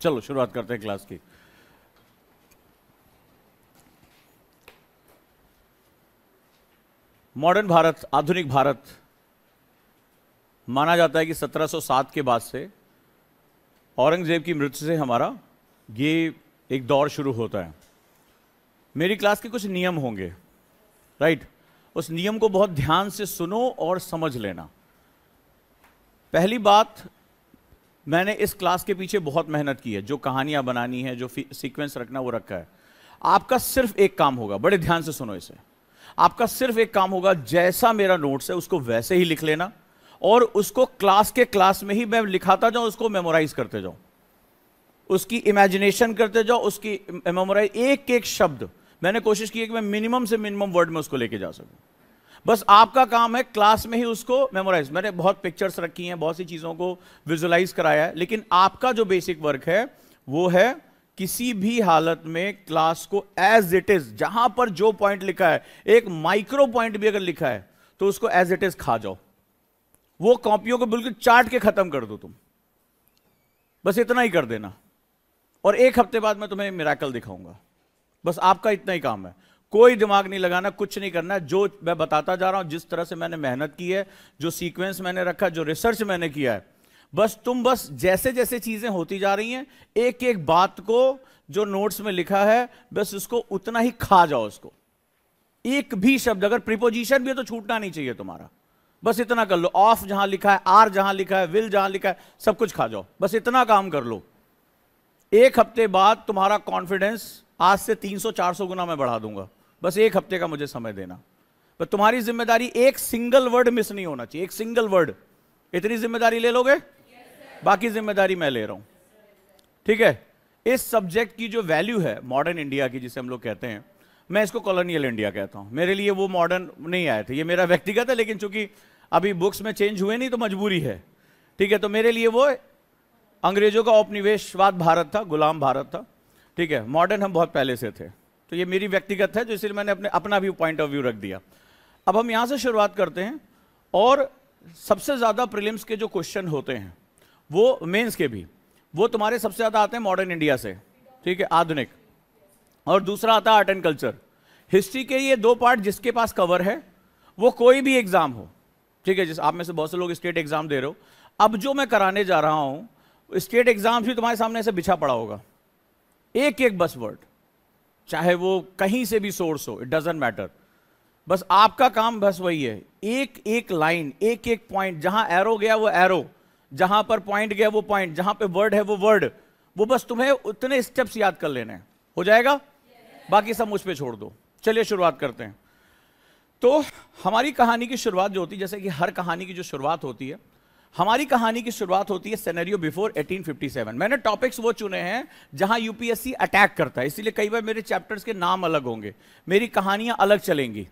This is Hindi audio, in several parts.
चलो, शुरुआत करते हैं क्लास की। मॉडर्न भारत, आधुनिक भारत, माना जाता है कि 1707 के बाद से औरंगज़ेब की मृत्यु से हमारा ये एक दौर शुरू होता है। मेरी क्लास के कुछ नियम होंगे राइट उस नियम को बहुत ध्यान से सुनो और समझ लेना। पहली बात मैंने इस क्लास के पीछे बहुत मेहनत की है, जो कहानियाँ बनानी है, जो सीक्वेंस रखना, वो रखा है। आपका सिर्फ़ एक काम होगा, बड़े ध्यान से सुनो इसे। आपका सिर्फ़ एक काम होगा, जैसा मेरा नोट्स है, उसको वैसे ही लिख लेना, और उसको क्लास के क्लास में ही मैं लिखाता जाऊँ, उसको मेमोराइज करते जाऊँ। उसकी इमेजिनेशन करते जाओ उसकी मेमोराइज एक एक शब्द। मैंने कोशिश की है कि मैं मिनिमम से मिनिमम वर्ड में उसको लेके जा सकूँ। बस आपका काम है क्लास में ही उसको मेमोराइज मैंने बहुत पिक्चर्स रखी हैं, बहुत सी चीज़ों को विजुलाइज कराया है, लेकिन आपका जो बेसिक वर्क है, वो है किसी भी हालत में क्लास को एज इट इज़ जहाँ पर जो पॉइंट लिखा है, एक माइक्रो पॉइंट भी अगर लिखा है तो उसको एज इट इज़ खा जाओ। वो कॉपियों को बिल्कुल चाट के खत्म कर दो तुम। बस इतना ही कर देना। और एक हफ़्ते बाद मैं तुम्हें मिराकल दिखाऊँगा। बस आपका इतना ही काम है। कोई दिमाग नहीं लगाना, कुछ नहीं करना। जो मैं बताता जा रहा हूँ, जिस तरह से मैंने मेहनत की है, जो सीक्वेंस मैंने रखा, जो रिसर्च मैंने किया है, बस तुम बस जैसे जैसे चीज़ें होती जा रही हैं एक एक बात को जो नोट्स में लिखा है, बस उसको उतना ही खा जाओ उसको। एक भी शब्द, अगर प्रिपोजिशन भी है तो छूटना नहीं चाहिए तुम्हारा। बस इतना कर लो। ऑफ़ जहाँ लिखा है आर जहाँ लिखा है विल जहाँ लिखा है, सब कुछ खा जाओ। बस इतना काम कर लो। एक हफ़्ते बाद तुम्हारा कॉन्फिडेंस आज से 300-400 गुना मैं बढ़ा दूँगा। बस एक हफ़्ते का मुझे समय देना। पर तुम्हारी ज़िम्मेदारी एक सिंगल वर्ड मिस नहीं होना चाहिए, एक सिंगल वर्ड इतनी ज़िम्मेदारी ले लोगे? बाकी ज़िम्मेदारी मैं ले रहा हूँ। ठीक है? इस सब्जेक्ट की जो वैल्यू है मॉडर्न इंडिया की जिसे हम लोग कहते हैं, मैं इसको कॉलोनियल इंडिया कहता हूँ। मेरे लिए वो मॉडर्न नहीं आए थे। ये मेरा व्यक्तिगत है, लेकिन चूँकि अभी बुक्स में चेंज हुए नहीं तो मजबूरी है। ठीक है? तो मेरे लिए वो अंग्रेज़ों का औपनिवेशवाद भारत था, गुलाम भारत था। ठीक है? मॉडर्न हम बहुत पहले से थे। तो ये मेरी व्यक्तिगत है, जो इसलिए मैंने अपने, अपना भी पॉइंट ऑफ़ व्यू रख दिया। अब हम यहाँ से शुरुआत करते हैं, और सबसे ज़्यादा प्रिलिम्स के जो क्वेश्चन होते हैं, वो मेंस के भी। वो तुम्हारे सबसे ज़्यादा आते हैं मॉडर्न इंडिया से, ठीक है, आधुनिक। और दूसरा आता है आर्ट एंड कल्चर हिस्ट्री के ये दो पार्ट जिसके पास कवर है, वो कोई भी एग्ज़ाम हो, ठीक है, जिस, आप में से बहुत से लोग स्टेट एग्ज़ाम दे रहे हो। अब जो मैं कराने जा रहा हूँ स्टेट एग्ज़ाम भी तुम्हारे सामने ऐसे बिछा पड़ा होगा। एक एक बस वर्ड चाहे वो कहीं से भी सोर्स हो इट डजेंट मैटर बस आपका काम बस वही है। एक एक लाइन एक एक पॉइंट जहाँ एरो गया वो एरो जहाँ पर पॉइंट गया वो पॉइंट जहाँ पे वर्ड है वो वर्ड वो बस तुम्हें उतने स्टेप्स याद कर लेने हैं। हो जाएगा? yes. बाकी सब मुझ पर छोड़ दो। चलिए शुरुआत करते हैं। तो हमारी कहानी की शुरुआत जो होती है, जैसे कि हर कहानी की जो शुरुआत होती है हमारी कहानी की शुरुआत होती है सेनेरियो बिफोर 1857 मैंने टॉपिक्स वो चुने हैं जहाँ यूपीएससी अटैक करता है, इसीलिए कई बार मेरे चैप्टर्स के नाम अलग होंगे। मेरी कहानियाँ अलग चलेंगी।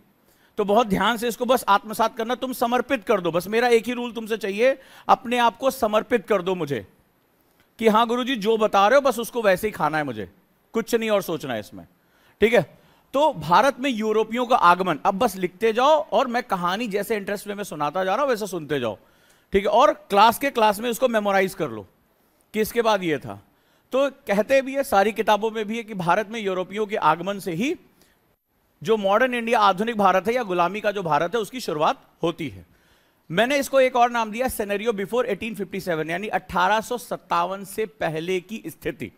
तो बहुत ध्यान से इसको बस आत्मसात करना, तुम समर्पित कर दो। बस मेरा एक ही रूल तुमसे चाहिए, अपने आप को समर्पित कर दो मुझे। कि हाँ गुरु जी बता रहे हो, बस उसको वैसे ही खाना है मुझे। कुछ नहीं और सोचना है इसमें। ठीक है? तो भारत में यूरोपियों का आगमन। अब बस लिखते जाओ और मैं कहानी जैसे इंटरेस्ट में मैं सुनाता जा रहा हूँ, वैसे सुनते जाओ। ठीक है, और क्लास के क्लास में उसको मेमोराइज कर लो, कि इसके बाद ये था। तो कहते भी है, सारी किताबों में भी है कि भारत में यूरोपियों के आगमन से ही जो मॉडर्न इंडिया आधुनिक भारत है या गुलामी का जो भारत है, उसकी शुरुआत होती है। मैंने इसको एक और नाम दिया सेनेरियो बिफोर 1857 यानी अठारह से पहले की स्थिति।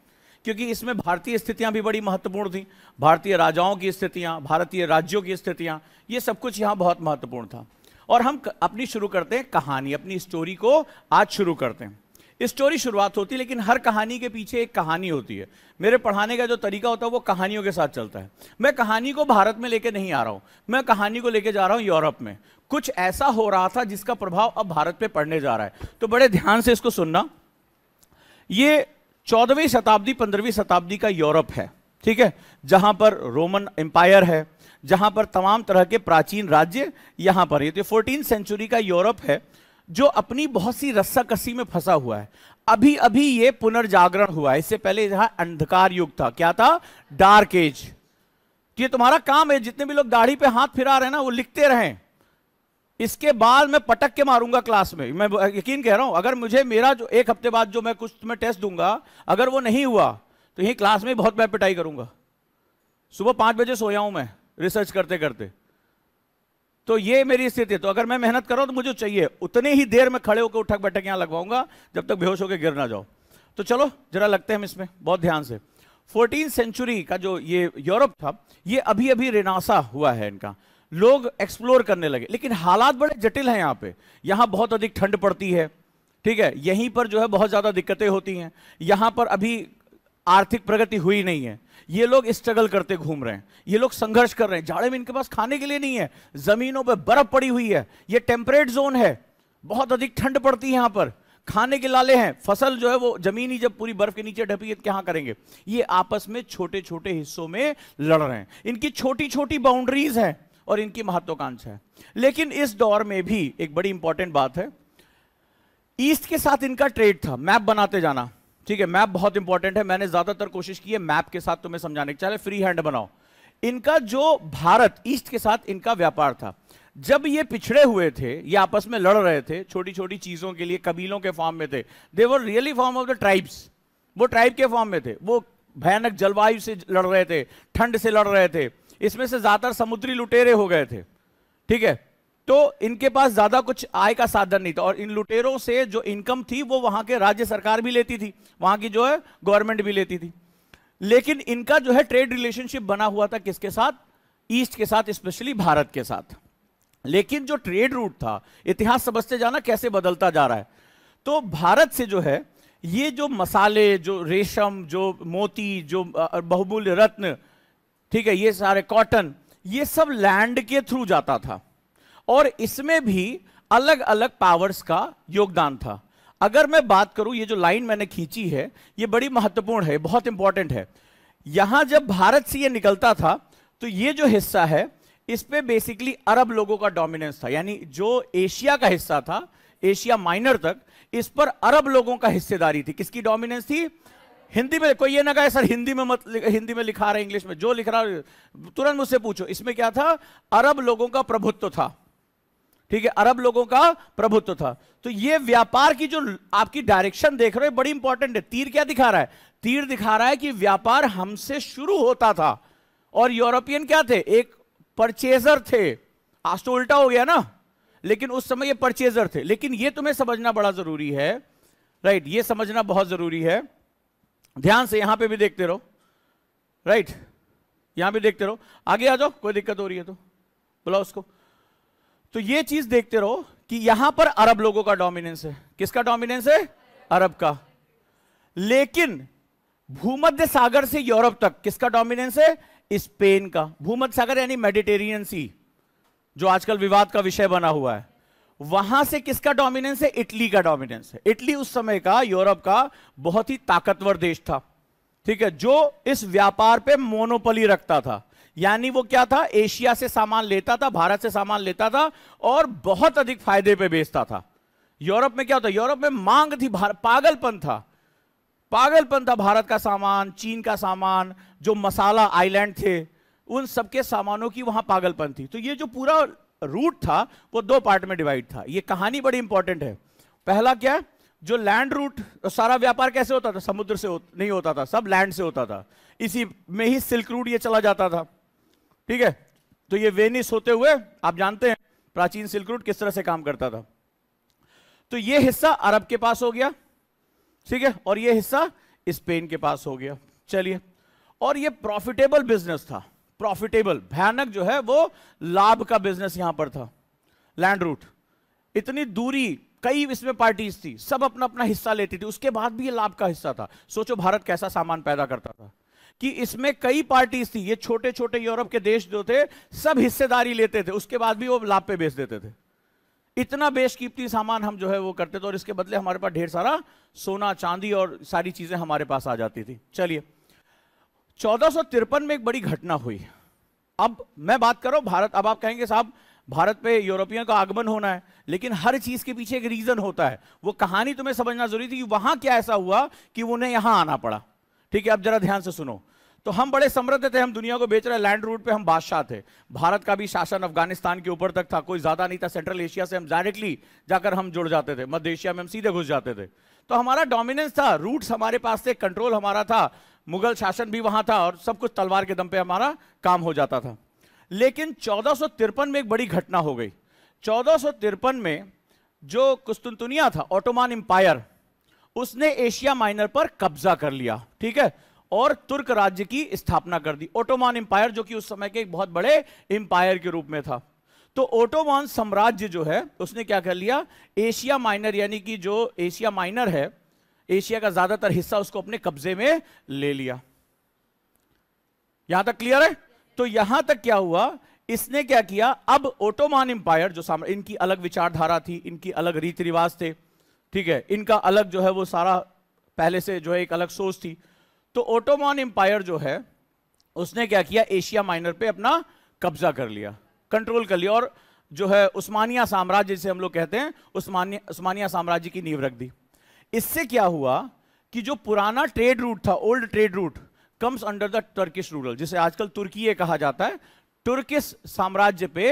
क्योंकि इसमें भारतीय स्थितियाँ भी बड़ी महत्वपूर्ण थी, भारतीय राजाओं की स्थितियाँ, भारतीय राज्यों की स्थितियाँ, ये सब कुछ यहाँ बहुत महत्वपूर्ण था। और हम अपनी शुरू करते हैं कहानी, अपनी स्टोरी को आज शुरू करते हैं। स्टोरी शुरुआत होती है, लेकिन हर कहानी के पीछे एक कहानी होती है। मेरे पढ़ाने का जो तरीका होता है, वो कहानियों के साथ चलता है। मैं कहानी को भारत में लेके नहीं आ रहा हूँ। मैं कहानी को लेके जा रहा हूँ यूरोप में। कुछ ऐसा हो रहा था जिसका प्रभाव अब भारत पे पड़ने जा रहा है। तो बड़े ध्यान से इसको सुनना। ये चौदहवीं शताब्दी, पंद्रहवीं शताब्दी का यूरोप है, ठीक है, जहाँ पर रोमन एम्पायर है। जहाँ पर तमाम तरह के प्राचीन राज्य यहाँ पर तो फोर्टीन सेंचुरी का यूरोप है, जो अपनी बहुत सी रस्सा कसी में फंसा हुआ है। अभी अभी ये पुनर्जागरण हुआ है। इससे पहले यहाँ अंधकार युग था। क्या था? डार्क एज ये तुम्हारा काम है। जितने भी लोग दाढ़ी पे हाथ फिरा रहे हैं ना, वो लिखते रहें। इसके बाद मैं पटक के मारूँगा क्लास में। मैं यकीन कह रहा हूँ, अगर मुझे मेरा जो एक हफ़्ते बाद जो मैं कुछ तुम्हें टेस्ट दूँगा, अगर वो नहीं हुआ तो यही क्लास में बहुत मैं पिटाई करूँगा। सुबह पाँच बजे सोया हूँ मैं। रिसर्च करते करते। तो ये मेरी स्थिति है। तो अगर मैं मेहनत करूँ तो मुझे चाहिए, उतनी ही देर में खड़े होकर उठक बैठक यहाँ लगवाऊँगा, जब तक बेहोश होकर गिर ना जाओ तो चलो, जरा लगते हैं हम इसमें, बहुत ध्यान से। फोर्टीन सेंचुरी का जो ये यूरोप था, ये अभी अभी रेनासा हुआ है इनका। लोग एक्सप्लोर करने लगे, लेकिन हालात बड़े जटिल हैं यहाँ पे। यहाँ बहुत अधिक ठंड पड़ती है, ठीक है? यहीं पर जो है बहुत ज़्यादा दिक्कतें होती हैं। यहाँ पर अभी आर्थिक प्रगति हुई नहीं है। ये लोग स्ट्रगल करते घूम रहे हैं, ये लोग संघर्ष कर रहे हैं। जाड़े में इनके पास खाने के लिए नहीं है, जमीनों पर बर्फ़ पड़ी हुई है, ये टेम्परेट जोन है, बहुत अधिक ठंड पड़ती है यहाँ पर। खाने के लाले हैं, फ़सल जो है वो ज़मीन ही जब पूरी बर्फ़ के नीचे ढपी है तो क्या करेंगे? ये आपस में छोटे छोटे हिस्सों में लड़ रहे हैं। इनकी छोटी छोटी बाउंड्रीज है और इनकी महत्वाकांक्षा है। लेकिन इस दौर में भी एक बड़ी इंपॉर्टेंट बात है। ईस्ट के साथ इनका ट्रेड था मैप बनाते जाना। ठीक है मैप बहुत इंपॉर्टेंट है, मैंने ज़्यादातर कोशिश की है मैप के साथ तुम्हें समझाने की। चले फ्री हैंड बनाओ। इनका जो भारत ईस्ट के साथ इनका व्यापार था, जब ये पिछड़े हुए थे, ये आपस में लड़ रहे थे छोटी छोटी चीज़ों के लिए, कबीलों के फॉर्म में थे they were really form of the tribes वो ट्राइब के फॉर्म में थे। वो भयानक जलवायु से लड़ रहे थे, ठंड से लड़ रहे थे। इसमें से ज़्यादातर समुद्री लुटेरे हो गए थे। ठीक है तो इनके पास ज़्यादा कुछ आय का साधन नहीं था। और इन लुटेरों से जो इनकम थी, वो वहाँ के राज्य सरकार भी लेती थी, वहाँ की जो है गवर्नमेंट भी लेती थी। लेकिन इनका जो है ट्रेड रिलेशनशिप बना हुआ था किसके साथ? ईस्ट के साथ, स्पेशली भारत के साथ। लेकिन जो ट्रेड रूट था, इतिहास समझते जाना कैसे बदलता जा रहा है। तो भारत से जो है, ये जो मसाले, जो रेशम, जो मोती, जो बहुमूल्य रत्न, ठीक है, ये सारे कॉटन ये सब लैंड के थ्रू जाता था। और इसमें भी अलग अलग पावर्स का योगदान था। अगर मैं बात करूँ, ये जो लाइन मैंने खींची है, ये बड़ी महत्वपूर्ण है, बहुत इंपॉर्टेंट है। यहाँ जब भारत से ये निकलता था तो ये जो हिस्सा है, इस पे बेसिकली अरब लोगों का डोमिनेंस था। यानी जो एशिया का हिस्सा था, एशिया माइनर तक, इस पर अरब लोगों का हिस्सेदारी थी। किसकी डोमिनेंस थी? हिंदी में, कोई ये ना कहे, सर, हिंदी में मत हिंदी में लिखा रहा है इंग्लिश में जो लिख रहा तुरंत मुझसे पूछो। इसमें क्या था? अरब लोगों का प्रभुत्व था। ठीक है, अरब लोगों का प्रभुत्व था। तो ये व्यापार की जो आपकी डायरेक्शन देख रहे हो बड़ी इंपॉर्टेंट है। तीर क्या दिखा रहा है? तीर दिखा रहा है कि व्यापार हमसे शुरू होता था। और यूरोपियन क्या थे? एक परचेजर थे। आज तो उल्टा हो गया ना। लेकिन उस समय ये परचेजर थे। लेकिन ये तुम्हें समझना बड़ा ज़रूरी है। राइट ये समझना बहुत ज़रूरी है। ध्यान से यहाँ पे भी देखते रहो। राइट यहाँ भी देखते रहो। आगे आ जाओ, कोई दिक्कत हो रही है तो। बुलाओ उसको। तो ये चीज़ देखते रहो कि यहाँ पर अरब लोगों का डोमिनेंस है। किसका डोमिनेंस है? अरब का। लेकिन भूमध्य सागर से यूरोप तक किसका डोमिनेंस है? स्पेन का। भूमध्य सागर यानी मेडिटेरियन सी, जो आजकल विवाद का विषय बना हुआ है। वहाँ से किसका डोमिनेंस है? इटली का डोमिनेंस है। इटली उस समय का, यूरोप का बहुत ही ताकतवर देश था। ठीक है, जो इस व्यापार पे मोनोपली रखता था। यानी वो क्या था? एशिया से सामान लेता था भारत से सामान लेता था और बहुत अधिक फ़ायदे पे बेचता था। यूरोप में क्या होता? यूरोप में मांग थी पागलपन था। पागलपन था भारत का सामान चीन का सामान जो मसाला आइलैंड थे उन सबके सामानों की वहाँ पागलपन थी। तो ये जो पूरा रूट था वो दो पार्ट में डिवाइड था। ये कहानी बड़ी इंपॉर्टेंट है। पहला क्या जो लैंड रूट तो सारा व्यापार कैसे होता था? समुद्र से हो, नहीं होता था सब लैंड से होता था। इसी में ही सिल्क रूट ये चला जाता था। ठीक है? तो ये वेनिस होते हुए, आप जानते हैं, प्राचीन सिल्क रूट किस तरह से काम करता था? तो ये हिस्सा अरब के पास हो गया, ठीक है? और ये हिस्सा स्पेन के पास हो गया। चलिए, और ये प्रॉफिटेबल बिज़नेस था। प्रॉफिटेबल भयानक जो है, वो लाभ का बिज़नेस यहाँ पर था। लैंड रूट इतनी दूरी, कई इसमें पार्टीज़ थी, सब अपना अपना हिस्सा लेती थी। उसके बाद भी ये लाभ का हिस्सा था। सोचो भारत कैसा सामान पैदा करता था। कि इसमें कई पार्टीज़ थी। ये छोटे छोटे यूरोप के देश जो थे, सब हिस्सेदारी लेते थे। उसके बाद भी वो लाभ पे बेच देते थे। इतना बेशकीमती सामान हम जो है वो करते थे और इसके बदले हमारे पास ढेर सारा सोना, चांदी और सारी चीज़ें हमारे पास आ जाती थी। चलिए। चौदह में एक बड़ी घटना हुई। अब मैं बात करो भारत, अब आप कहेंगे साहब, भारत पे यूरोपियन का आगमन होना है, लेकिन हर चीज़ के पीछे एक रीजन होता है। वो कहानी तुम्हें समझना ज़रूरी थी कि वहाँ क्या ऐसा हुआ कि उन्हें यहाँ आना पड़ा। ठीक है, अब जरा ध्यान से सुनो। तो हम बड़े समृद्ध थे, हम दुनिया को बेच रहे लैंड रूट पे हम बादशाह थे। भारत का भी शासन अफ़गानिस्तान के ऊपर तक था, कोई ज़्यादा नहीं था। सेंट्रल एशिया से हम डायरेक्टली जाकर हम जुड़ जाते थे। मध्य एशिया में हम सीधे घुस जाते थे। तो हमारा डोमिनेंस था रूट्स हमारे पास थे कंट्रोल हमारा था, मुगल शासन भी वहाँ था और सब कुछ तलवार के दम पे हमारा काम हो जाता था। लेकिन चौदह में एक बड़ी घटना हो गई। चौदह में जो कुस्तुनतुनिया था ऑटोमान इंपायर उसने एशिया माइनर पर कब्जा कर लिया, ठीक है? और तुर्क राज्य की स्थापना कर दी, ओटोमान इंपायर जो कि उस समय के एक बहुत बड़े इंपायर के रूप में था। तो ओटोमान साम्राज्य जो है, उसने क्या कर लिया? एशिया माइनर, यानी कि जो एशिया माइनर है, एशिया का ज़्यादातर हिस्सा उसको अपने कब्जे में ले लिया। यहाँ तक क्लियर है? तो यहाँ तक क्या हुआ? इसने क्या किया? अब ओटोमान इंपायर जो इनकी अलग विचारधारा थी, इनकी अलग रीति रिवाज थे। ठीक है, इनका अलग जो है वो सारा पहले से जो है एक अलग सोच थी। तो ओटोमान एम्पायर जो है, उसने क्या किया एशिया माइनर पे अपना कब्जा कर लिया कंट्रोल कर लिया और जो है उस्मानिया साम्राज्य, जिसे हम लोग कहते हैं, उस्मानिया उस्मानिया साम्राज्य की नींव रख दी। इससे क्या हुआ कि जो पुराना ट्रेड रूट था old trade route comes under the Turkish ruler जिसे आजकल तुर्की कहा जाता है। तुर्किस साम्राज्य पे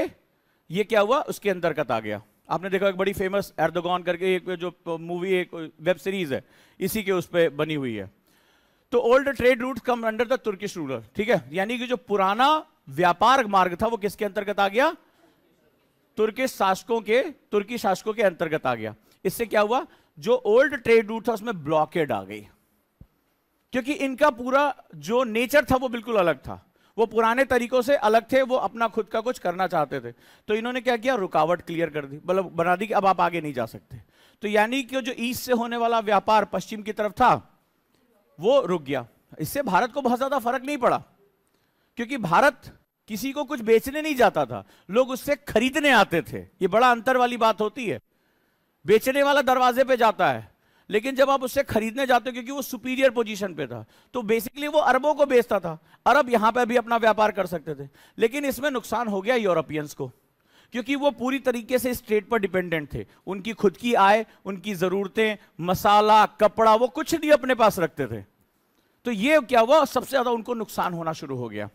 ये क्या हुआ, उसके अंतर्गत आ गया। आपने देखा एक बड़ी फ़ेमस एर्दोगन करके एक जो मूवी एक वेब सीरीज़ है, इसी के उस पर बनी हुई है। तो old trade route come under the Turkish ruler ठीक है? यानी कि जो पुराना व्यापार मार्ग था, वो किसके अंतर्गत आ गया? तुर्किश शासकों के तुर्की शासकों के अंतर्गत आ गया। इससे क्या हुआ? जो ओल्ड ट्रेड रूट था, उसमें ब्लॉकेड आ गई। क्योंकि इनका पूरा जो नेचर था, वो बिल्कुल अलग था। वो पुराने तरीकों से अलग थे, वो अपना खुद का कुछ करना चाहते थे। तो इन्होंने क्या किया? रुकावट क्लियर कर दी। मतलब बना दी कि अब आप आगे नहीं जा सकते। तो यानी कि जो ईस्ट से होने वाला व्यापार पश्चिम की तरफ़ था, वो रुक गया। इससे भारत को बहुत ज़्यादा फ़र्क नहीं पड़ा। क्योंकि भारत किसी को कुछ बेचने नहीं जाता था। लोग उससे खरीदने आते थे। ये बड़ा अंतर वाली बात होती है। बेचने वाला दरवाजे पे जाता है। लेकिन जब आप उससे खरीदने जाते हो, क्योंकि वो सुपीरियर पोजीशन पे था तो बेसिकली वो अरबों को बेचता था। अरब यहाँ पे भी अपना व्यापार कर सकते थे। लेकिन इसमें नुकसान हो गया यूरोपियंस को, क्योंकि वो पूरी तरीके से स्टेट पर डिपेंडेंट थे। उनकी खुद की आय, उनकी जरूरतें, मसाला, कपड़ा, वो कुछ नहीं अपने पास रखते थे। तो ये क्या हुआ? सबसे ज़्यादा उनको नुकसान होना शुरू हो गया।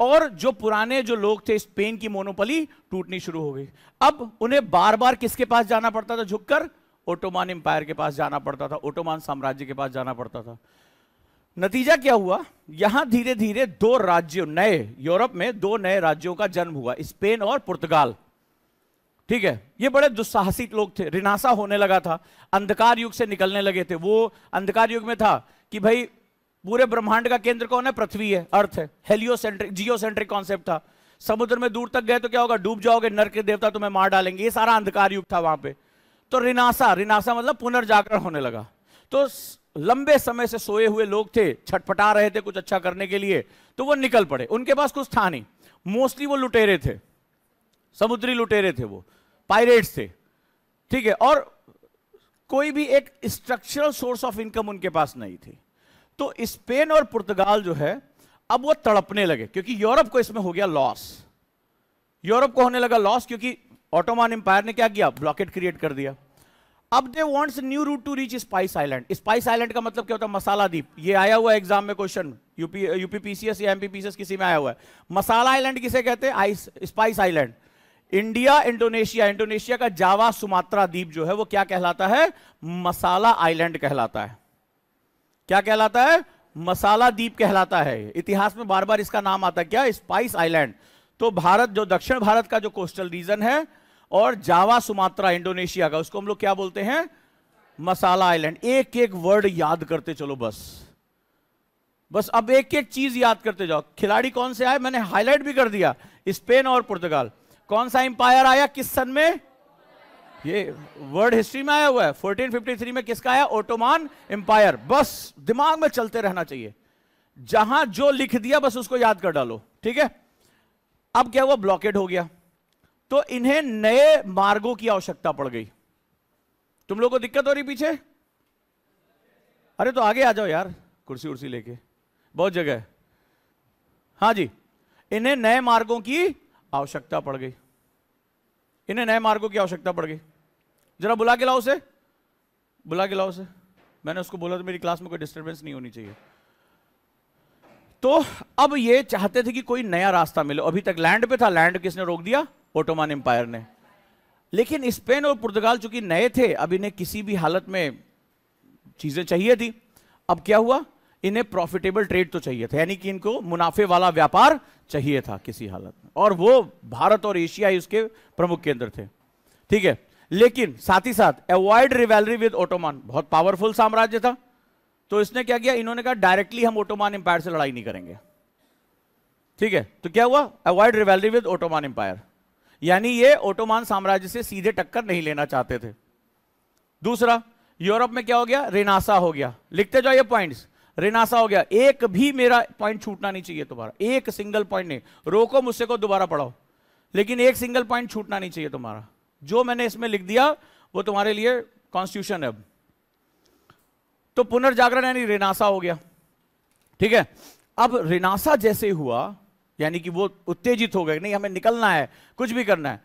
और जो पुराने जो लोग थे, स्पेन की मोनोपली टूटनी शुरू हो गई। अब उन्हें बार बार किसके पास जाना पड़ता था? झुककर ओटोमान एम्पायर के पास जाना पड़ता था ओटोमान साम्राज्य के पास जाना पड़ता था। नतीजा क्या हुआ? यहाँ धीरे धीरे दो राज्यों, नए यूरोप में दो नए राज्यों का जन्म हुआ, स्पेन और पुर्तगाल। ठीक है? ये बड़े दुस्साहसिक लोग थे, रिनासा होने लगा था, अंधकार युग से निकलने लगे थे। वो अंधकार युग में था कि भाई, पूरे ब्रह्मांड का केंद्र कौन है? पृथ्वी है अर्थ है। हेलियोसेंट्रिक जियोसेंट्रिक कॉन्सेप्ट था। समुद्र में दूर तक गए तो क्या होगा? डूब जाओगे, नर के देवता तुम्हें मार डालेंगे। ये सारा अंधकार युग था वहाँ पे। तो रिनासा रिनासा मतलब पुनर्जागरण होने लगा। तो लंबे समय से सोए हुए लोग थे, छटपटा रहे थे कुछ अच्छा करने के लिए तो वो निकल पड़े। उनके पास कुछ था नहीं। मोस्टली वो लुटेरे थे। समुद्री लुटेरे थे वो। पायरेट्स थे। ठीक है, और कोई भी एक स्ट्रक्चरल सोर्स ऑफ़ इनकम उनके पास नहीं थी। तो स्पेन और पुर्तगाल जो है, अब वो तड़पने लगे, क्योंकि यूरोप को इसमें हो गया लॉस यूरोप को होने लगा लॉस क्योंकि ऑटोमान एम्पायर ने क्या किया? ब्लॉकेट क्रिएट कर दिया। अब they wants new route to reach spice island spice island का मतलब क्या होता है? मसाला द्वीप ये आया हुआ एग्ज़ाम में क्वेश्चन यूपी यूपीपीसीएस या एमपीपीसीएस किसी में आया हुआ है? मसाला आइलैंड किसे कहते हैं? Ice spice island India Indonesia Indonesia का जावा सुमात्रा द्वीप जो है, वो क्या कहलाता है? मसाला आइलैंड कहलाता है। क्या कहलाता है? मसाला द्वीप कहलाता है। इतिहास में बार बार इसका नाम आता है। क्या? स्पाइस आइलैंड तो भारत, जो दक्षिण भारत का जो कोस्टल रीजन है और जावा, सुमात्रा, इंडोनेशिया का, उसको हम लोग क्या बोलते हैं? मसाला आइलैंड। एक एक वर्ड याद करते चलो बस। बस अब एक एक चीज़ याद करते जाओ। खिलाड़ी कौन से आए? मैंने हाईलाइट भी कर दिया। स्पेन और पुर्तगाल। कौन सा एम्पायर आया? किस सन में? ये वर्ल्ड हिस्ट्री में आया हुआ है। 1453 में किसका आया? ओटोमान एम्पायर बस दिमाग में चलते रहना चाहिए। जहाँ जो लिख दिया, बस उसको याद कर डालो। ठीक है? अब क्या हुआ? ब्लॉकेट हो गया। तो इन्हें नए मार्गों की आवश्यकता पड़ गई। तुम लोग को दिक्कत हो रही पीछे? अरे तो आगे आ जाओ यार, कुर्सी उर्सी लेके। बहुत जगह है। हाँ जी, इन्हें नए मार्गों की आवश्यकता पड़ गई। इन्हें नए मार्गों की आवश्यकता पड़ गई। जरा बुला के लाओ उसे। बुला के लाओ उसे। मैंने उसको बोला तो मेरी क्लास में कोई डिस्टर्बेंस नहीं होनी चाहिए। तो अब ये चाहते थे कि कोई नया रास्ता मिले। अभी तक लैंड पे था लैंड किसने रोक दिया? ओटोमान एम्पायर ने। लेकिन स्पेन और पुर्तगाल चूँकि नए थे, अब इन्हें किसी भी हालत में चीज़ें चाहिए थी। अब क्या हुआ? इन्हें प्रॉफिटेबल ट्रेड तो चाहिए था, यानी कि इनको मुनाफे वाला व्यापार चाहिए था किसी हालत में। और वो भारत और एशिया ही उसके प्रमुख केंद्र थे। ठीक है? लेकिन साथ ही साथ अवॉइड रिवेलरी विद ओटोमान बहुत पावरफुल साम्राज्य था। तो इसने क्या किया? इन्होंने कहा डायरेक्टली हम ओटोमान एम्पायर से लड़ाई नहीं करेंगे। ठीक है? तो क्या हुआ? Avoid rivalry with Ottoman empire यानी ये ओटोमान साम्राज्य से सीधे टक्कर नहीं लेना चाहते थे। दूसरा, यूरोप में क्या हो गया? रेनासा हो गया। लिखते जाओ ये पॉइंट्स रेनासा हो गया। एक भी मेरा पॉइंट छूटना नहीं चाहिए तुम्हारा। एक सिंगल पॉइंट नहीं। रोको मुझसे को, दोबारा पढ़ाओ। लेकिन एक सिंगल पॉइंट छूटना नहीं चाहिए तुम्हारा। जो मैंने इसमें लिख दिया, वो तुम्हारे लिए कॉन्स्टिट्यूशन है तो पुनर्जागरण यानी रेनासा हो गया। ठीक है? अब रेनासा जैसे हुआ यानी कि वो उत्तेजित हो गए नहीं, हमें निकलना है, कुछ भी करना है।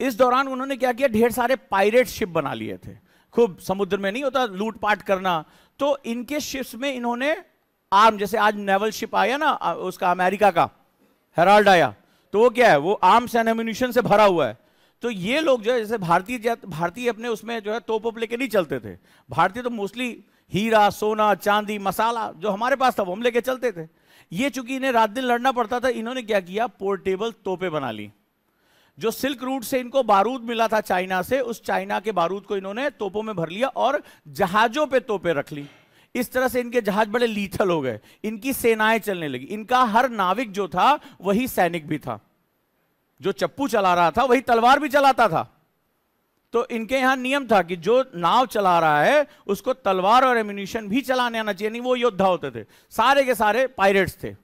इस दौरान उन्होंने क्या किया? ढेर सारे पायरेट शिप बना लिए थे। खूब समुद्र में नहीं होता, लूटपाट करना। तो इनके शिप्स में इन्होंने आर्म जैसे आज नेवल शिप आया ना उसका अमेरिका का हेराल्ड आया। तो वो क्या है? वो आर्म्स एंड एम्यूनिशन से भरा हुआ है। तो ये लोग जो है, जैसे भारतीय भारतीय अपने उसमें जो है, तोप लेके नहीं चलते थे। भारतीय तो मोस्टली हीरा, सोना, चांदी, मसाला जो हमारे पास था, वो हम लेके चलते थे। ये चूँकि इन्हें रात दिन लड़ना पड़ता था, इन्होंने क्या किया? पोर्टेबल तोपे बना ली। जो सिल्क रूट से इनको बारूद मिला था चाइना से, उस चाइना के बारूद को इन्होंने तोपों में भर लिया और जहाजों पे तोपे रख ली। इस तरह से इनके जहाज़ बड़े लीथल हो गए। इनकी सेनाएँ चलने लगी। इनका हर नाविक जो था, वही सैनिक भी था। जो चप्पू चला रहा था, वही तलवार भी चलाता था। तो इनके यहाँ नियम था कि जो नाव चला रहा है, उसको तलवार और एम्यूनिशन भी चलाने आना चाहिए, नहीं, वो योद्धा होते थे। सारे के सारे पायरेट्स थे,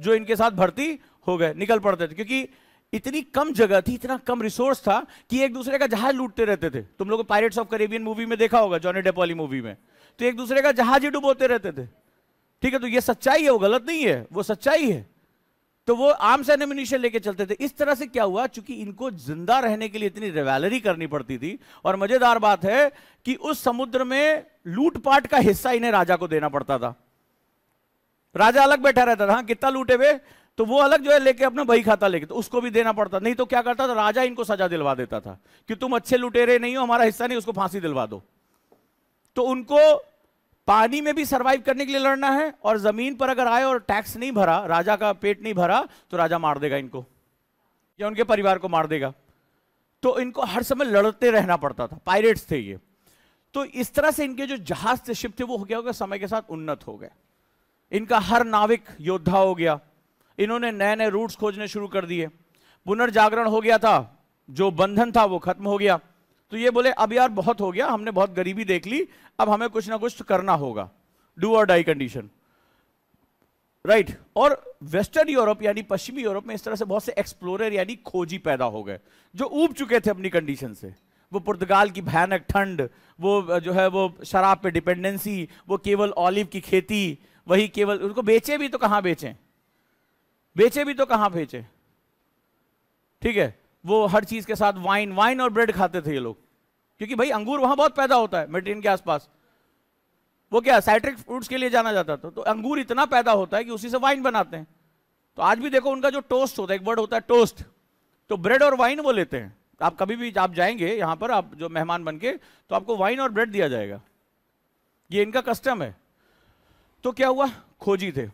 जो इनके साथ भर्ती हो गए, निकल पड़ते थे। क्योंकि इतनी कम जगह थी, इतना कम रिसोर्स था कि एक दूसरे का जहाज़ लूटते रहते थे। तुम लोग पायरेट्स ऑफ़ करेबियन मूवी में देखा होगा जॉनी डेपोली मूवी में। तो एक दूसरे का जहाज़ ही डुबोते रहते थे। ठीक है तो ये सच्चाई है, वो गलत नहीं है, वो सच्चाई है। तो वो आर्म्स एंड एम्यूनिशन लेके चलते थे। इस तरह से क्या हुआ? चूँकि इनको ज़िंदा रहने के लिए इतनी रिवेलरी करनी पड़ती थी और मज़ेदार बात है कि उस समुद्र में लूटपाट का हिस्सा इन्हें राजा को देना पड़ता था। राजा अलग बैठा रहता था। हाँ कितना लूटे हुए? तो वो अलग जो है लेके अपना बही खाता लेके तो उसको भी देना पड़ता। नहीं तो क्या करता था? राजा इनको सजा दिलवा देता था कि तुम अच्छे लुटेरे नहीं हो, हमारा हिस्सा नहीं, उसको फांसी दिलवा दो। तो उनको पानी में भी सरवाइव करने के लिए लड़ना है और ज़मीन पर अगर आए और टैक्स नहीं भरा, राजा का पेट नहीं भरा तो राजा मार देगा इनको। या उनके परिवार को मार देगा। तो इनको हर समय लड़ते रहना पड़ता था। पायरेट्स थे ये। तो इस तरह से इनके जो जहाज़ थे शिप थे, वो हो गया होगा समय के साथ उन्नत हो गए। इनका हर नाविक योद्धा हो गया। इन्होंने नए नए रूट्स खोजने शुरू कर दिए। पुनर्जागरण हो गया था। जो बंधन था, वो खत्म हो गया। तो ये बोले, अब यार बहुत हो गया, हमने बहुत गरीबी देख ली, अब हमें कुछ ना कुछ करना होगा। Do or die condition right और वेस्टर्न यूरोप यानी पश्चिमी यूरोप में इस तरह से बहुत से एक्सप्लोरर यानी खोजी पैदा हो गए, जो ऊब चुके थे अपनी कंडीशन से। वो पुर्तगाल की भयानक ठंड, वो, जो है, वो शराब पे डिपेंडेंसी वो केवल ऑलिव की खेती, वही केवल, उनको बेचे भी तो कहाँ बेचे? बेचे भी तो कहाँ बेचे? ठीक है? वो हर चीज़ के साथ वाइन वाइन और ब्रेड खाते थे ये लोग। क्योंकि भाई अंगूर वहाँ बहुत पैदा होता है मेट्रीन के आसपास। वो क्या, साइट्रिक फ्रूट्स के लिए जाना जाता था। तो अंगूर इतना पैदा होता है कि उसी से वाइन बनाते हैं। तो आज भी देखो उनका जो टोस्ट होता है, एक वर्ड होता है टोस्ट। तो ब्रेड और वाइन वो लेते हैं। आप कभी भी, आप जाएँगे यहाँ पर, आप जो मेहमान बन के तो आपको वाइन और ब्रेड दिया जाएगा। ये इनका कस्टम है। तो क्या हुआ? खोजी थे।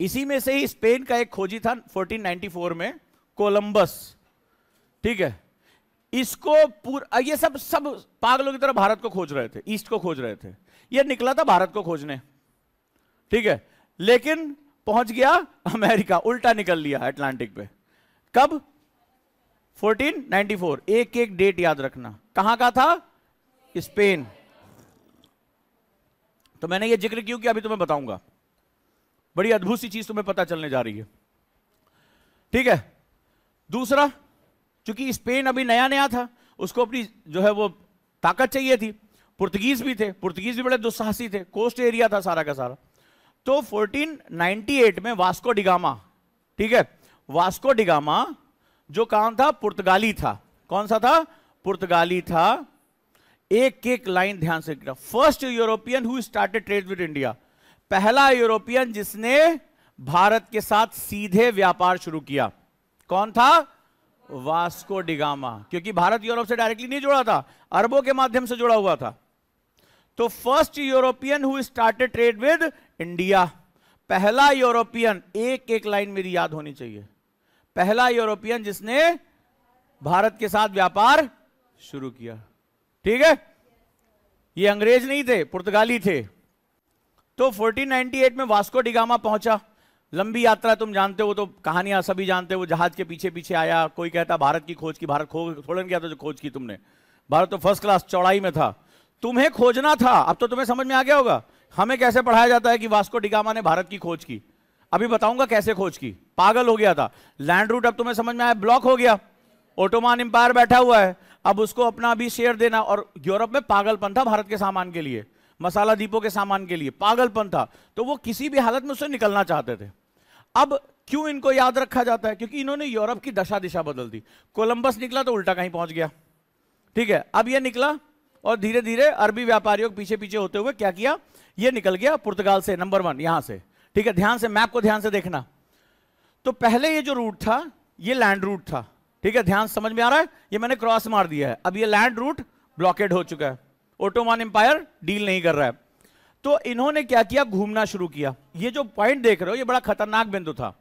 इसी में से ही स्पेन का एक खोजी था 1494 में, कोलंबस। ठीक है? इसको पूरा ये सब सब पागलों की तरह भारत को खोज रहे थे, ईस्ट को खोज रहे थे। ये निकला था भारत को खोजने। ठीक है? लेकिन पहुँच गया अमेरिका, उल्टा निकल लिया अटलांटिक पे। कब? 1494 एक एक डेट याद रखना। कहाँ का था? स्पेन। तो मैंने ये ज़िक्र क्यों किया अभी तुम्हें बताऊँगा। बड़ी अद्भुत सी चीज़ तुम्हें पता चलने जा रही है। ठीक है? दूसरा चूँकि स्पेन अभी नया नया था, उसको अपनी जो है वो ताकत चाहिए थी। पुर्तगीज भी थे, पुर्तगीज भी बड़े दुस्साहसी थे, कोस्ट एरिया था सारा का सारा। तो 1498 में वास्को डिगामा ठीक है? वास्को डिगामा जो काम था, पुर्तगाली था। कौन सा था? पुर्तगाली था। एक एक लाइन ध्यान से first European who started trade with India पहला यूरोपियन जिसने भारत के साथ सीधे व्यापार शुरू किया। कौन था? वास्को डिगामा क्योंकि भारत यूरोप से डायरेक्टली नहीं जुड़ा था, अरबों के माध्यम से जुड़ा हुआ था। तो first European who started trade with India पहला यूरोपियन एक एक लाइन मेरी याद होनी चाहिए। पहला यूरोपियन जिसने भारत के साथ व्यापार शुरू किया। ठीक है? ये अंग्रेज़ नहीं थे, पुर्तगाली थे। तो 1498 में वास्को डिगामा पहुँचा। लंबी यात्रा तुम जानते हो तो कहानियाँ सभी जानते हो जहाज़ के पीछे पीछे आया, कोई कहता, भारत की खोज की, भारत खो थोड़न गया था जो खोज की तुमने। भारत तो फ़र्स्ट क्लास चौड़ाई में था। तुम्हें खोजना था। अब तो तुम्हें समझ में आ गया होगा, हमें कैसे पढ़ाया जाता है कि वास्को डिगामा ने भारत की खोज की? अभी बताऊँगा कैसे खोज की। पागल हो गया था। लैंड रूट अब तुम्हें समझ में आया ब्लॉक हो गया। ओटोमान एम्पायर बैठा हुआ है। अब उसको अपना भी शेयर देना। और यूरोप में पागलपन था भारत के सामान के लिए, मसाला दीपों के सामान के लिए। पागलपन था। तो वो किसी भी हालत में उससे निकलना चाहते थे। अब क्यों इनको याद रखा जाता है? क्योंकि इन्होंने यूरोप की दशा दिशा बदल दी। कोलंबस निकला तो उल्टा कहीं पहुँच गया। ठीक है, अब यह निकला और धीरे धीरे अरबी व्यापारियों के पीछे पीछे होते हुए क्या किया? ये निकल गया पुर्तगाल से नंबर वन यहाँ से। ठीक है, ध्यान से मैप को ध्यान से देखना। तो पहले ये जो रूट था, ये लैंड रूट था। ठीक है, ध्यान समझ में आ रहा है? ये मैंने क्रॉस मार दिया है। अब ये लैंड रूट ब्लॉकेड हो चुका है। ओटोमान एम्पायर डील नहीं कर रहा है। तो इन्होंने क्या किया? घूमना शुरू किया। ये जो पॉइंट देख रहे हो, ये बड़ा खतरनाक बिंदु था।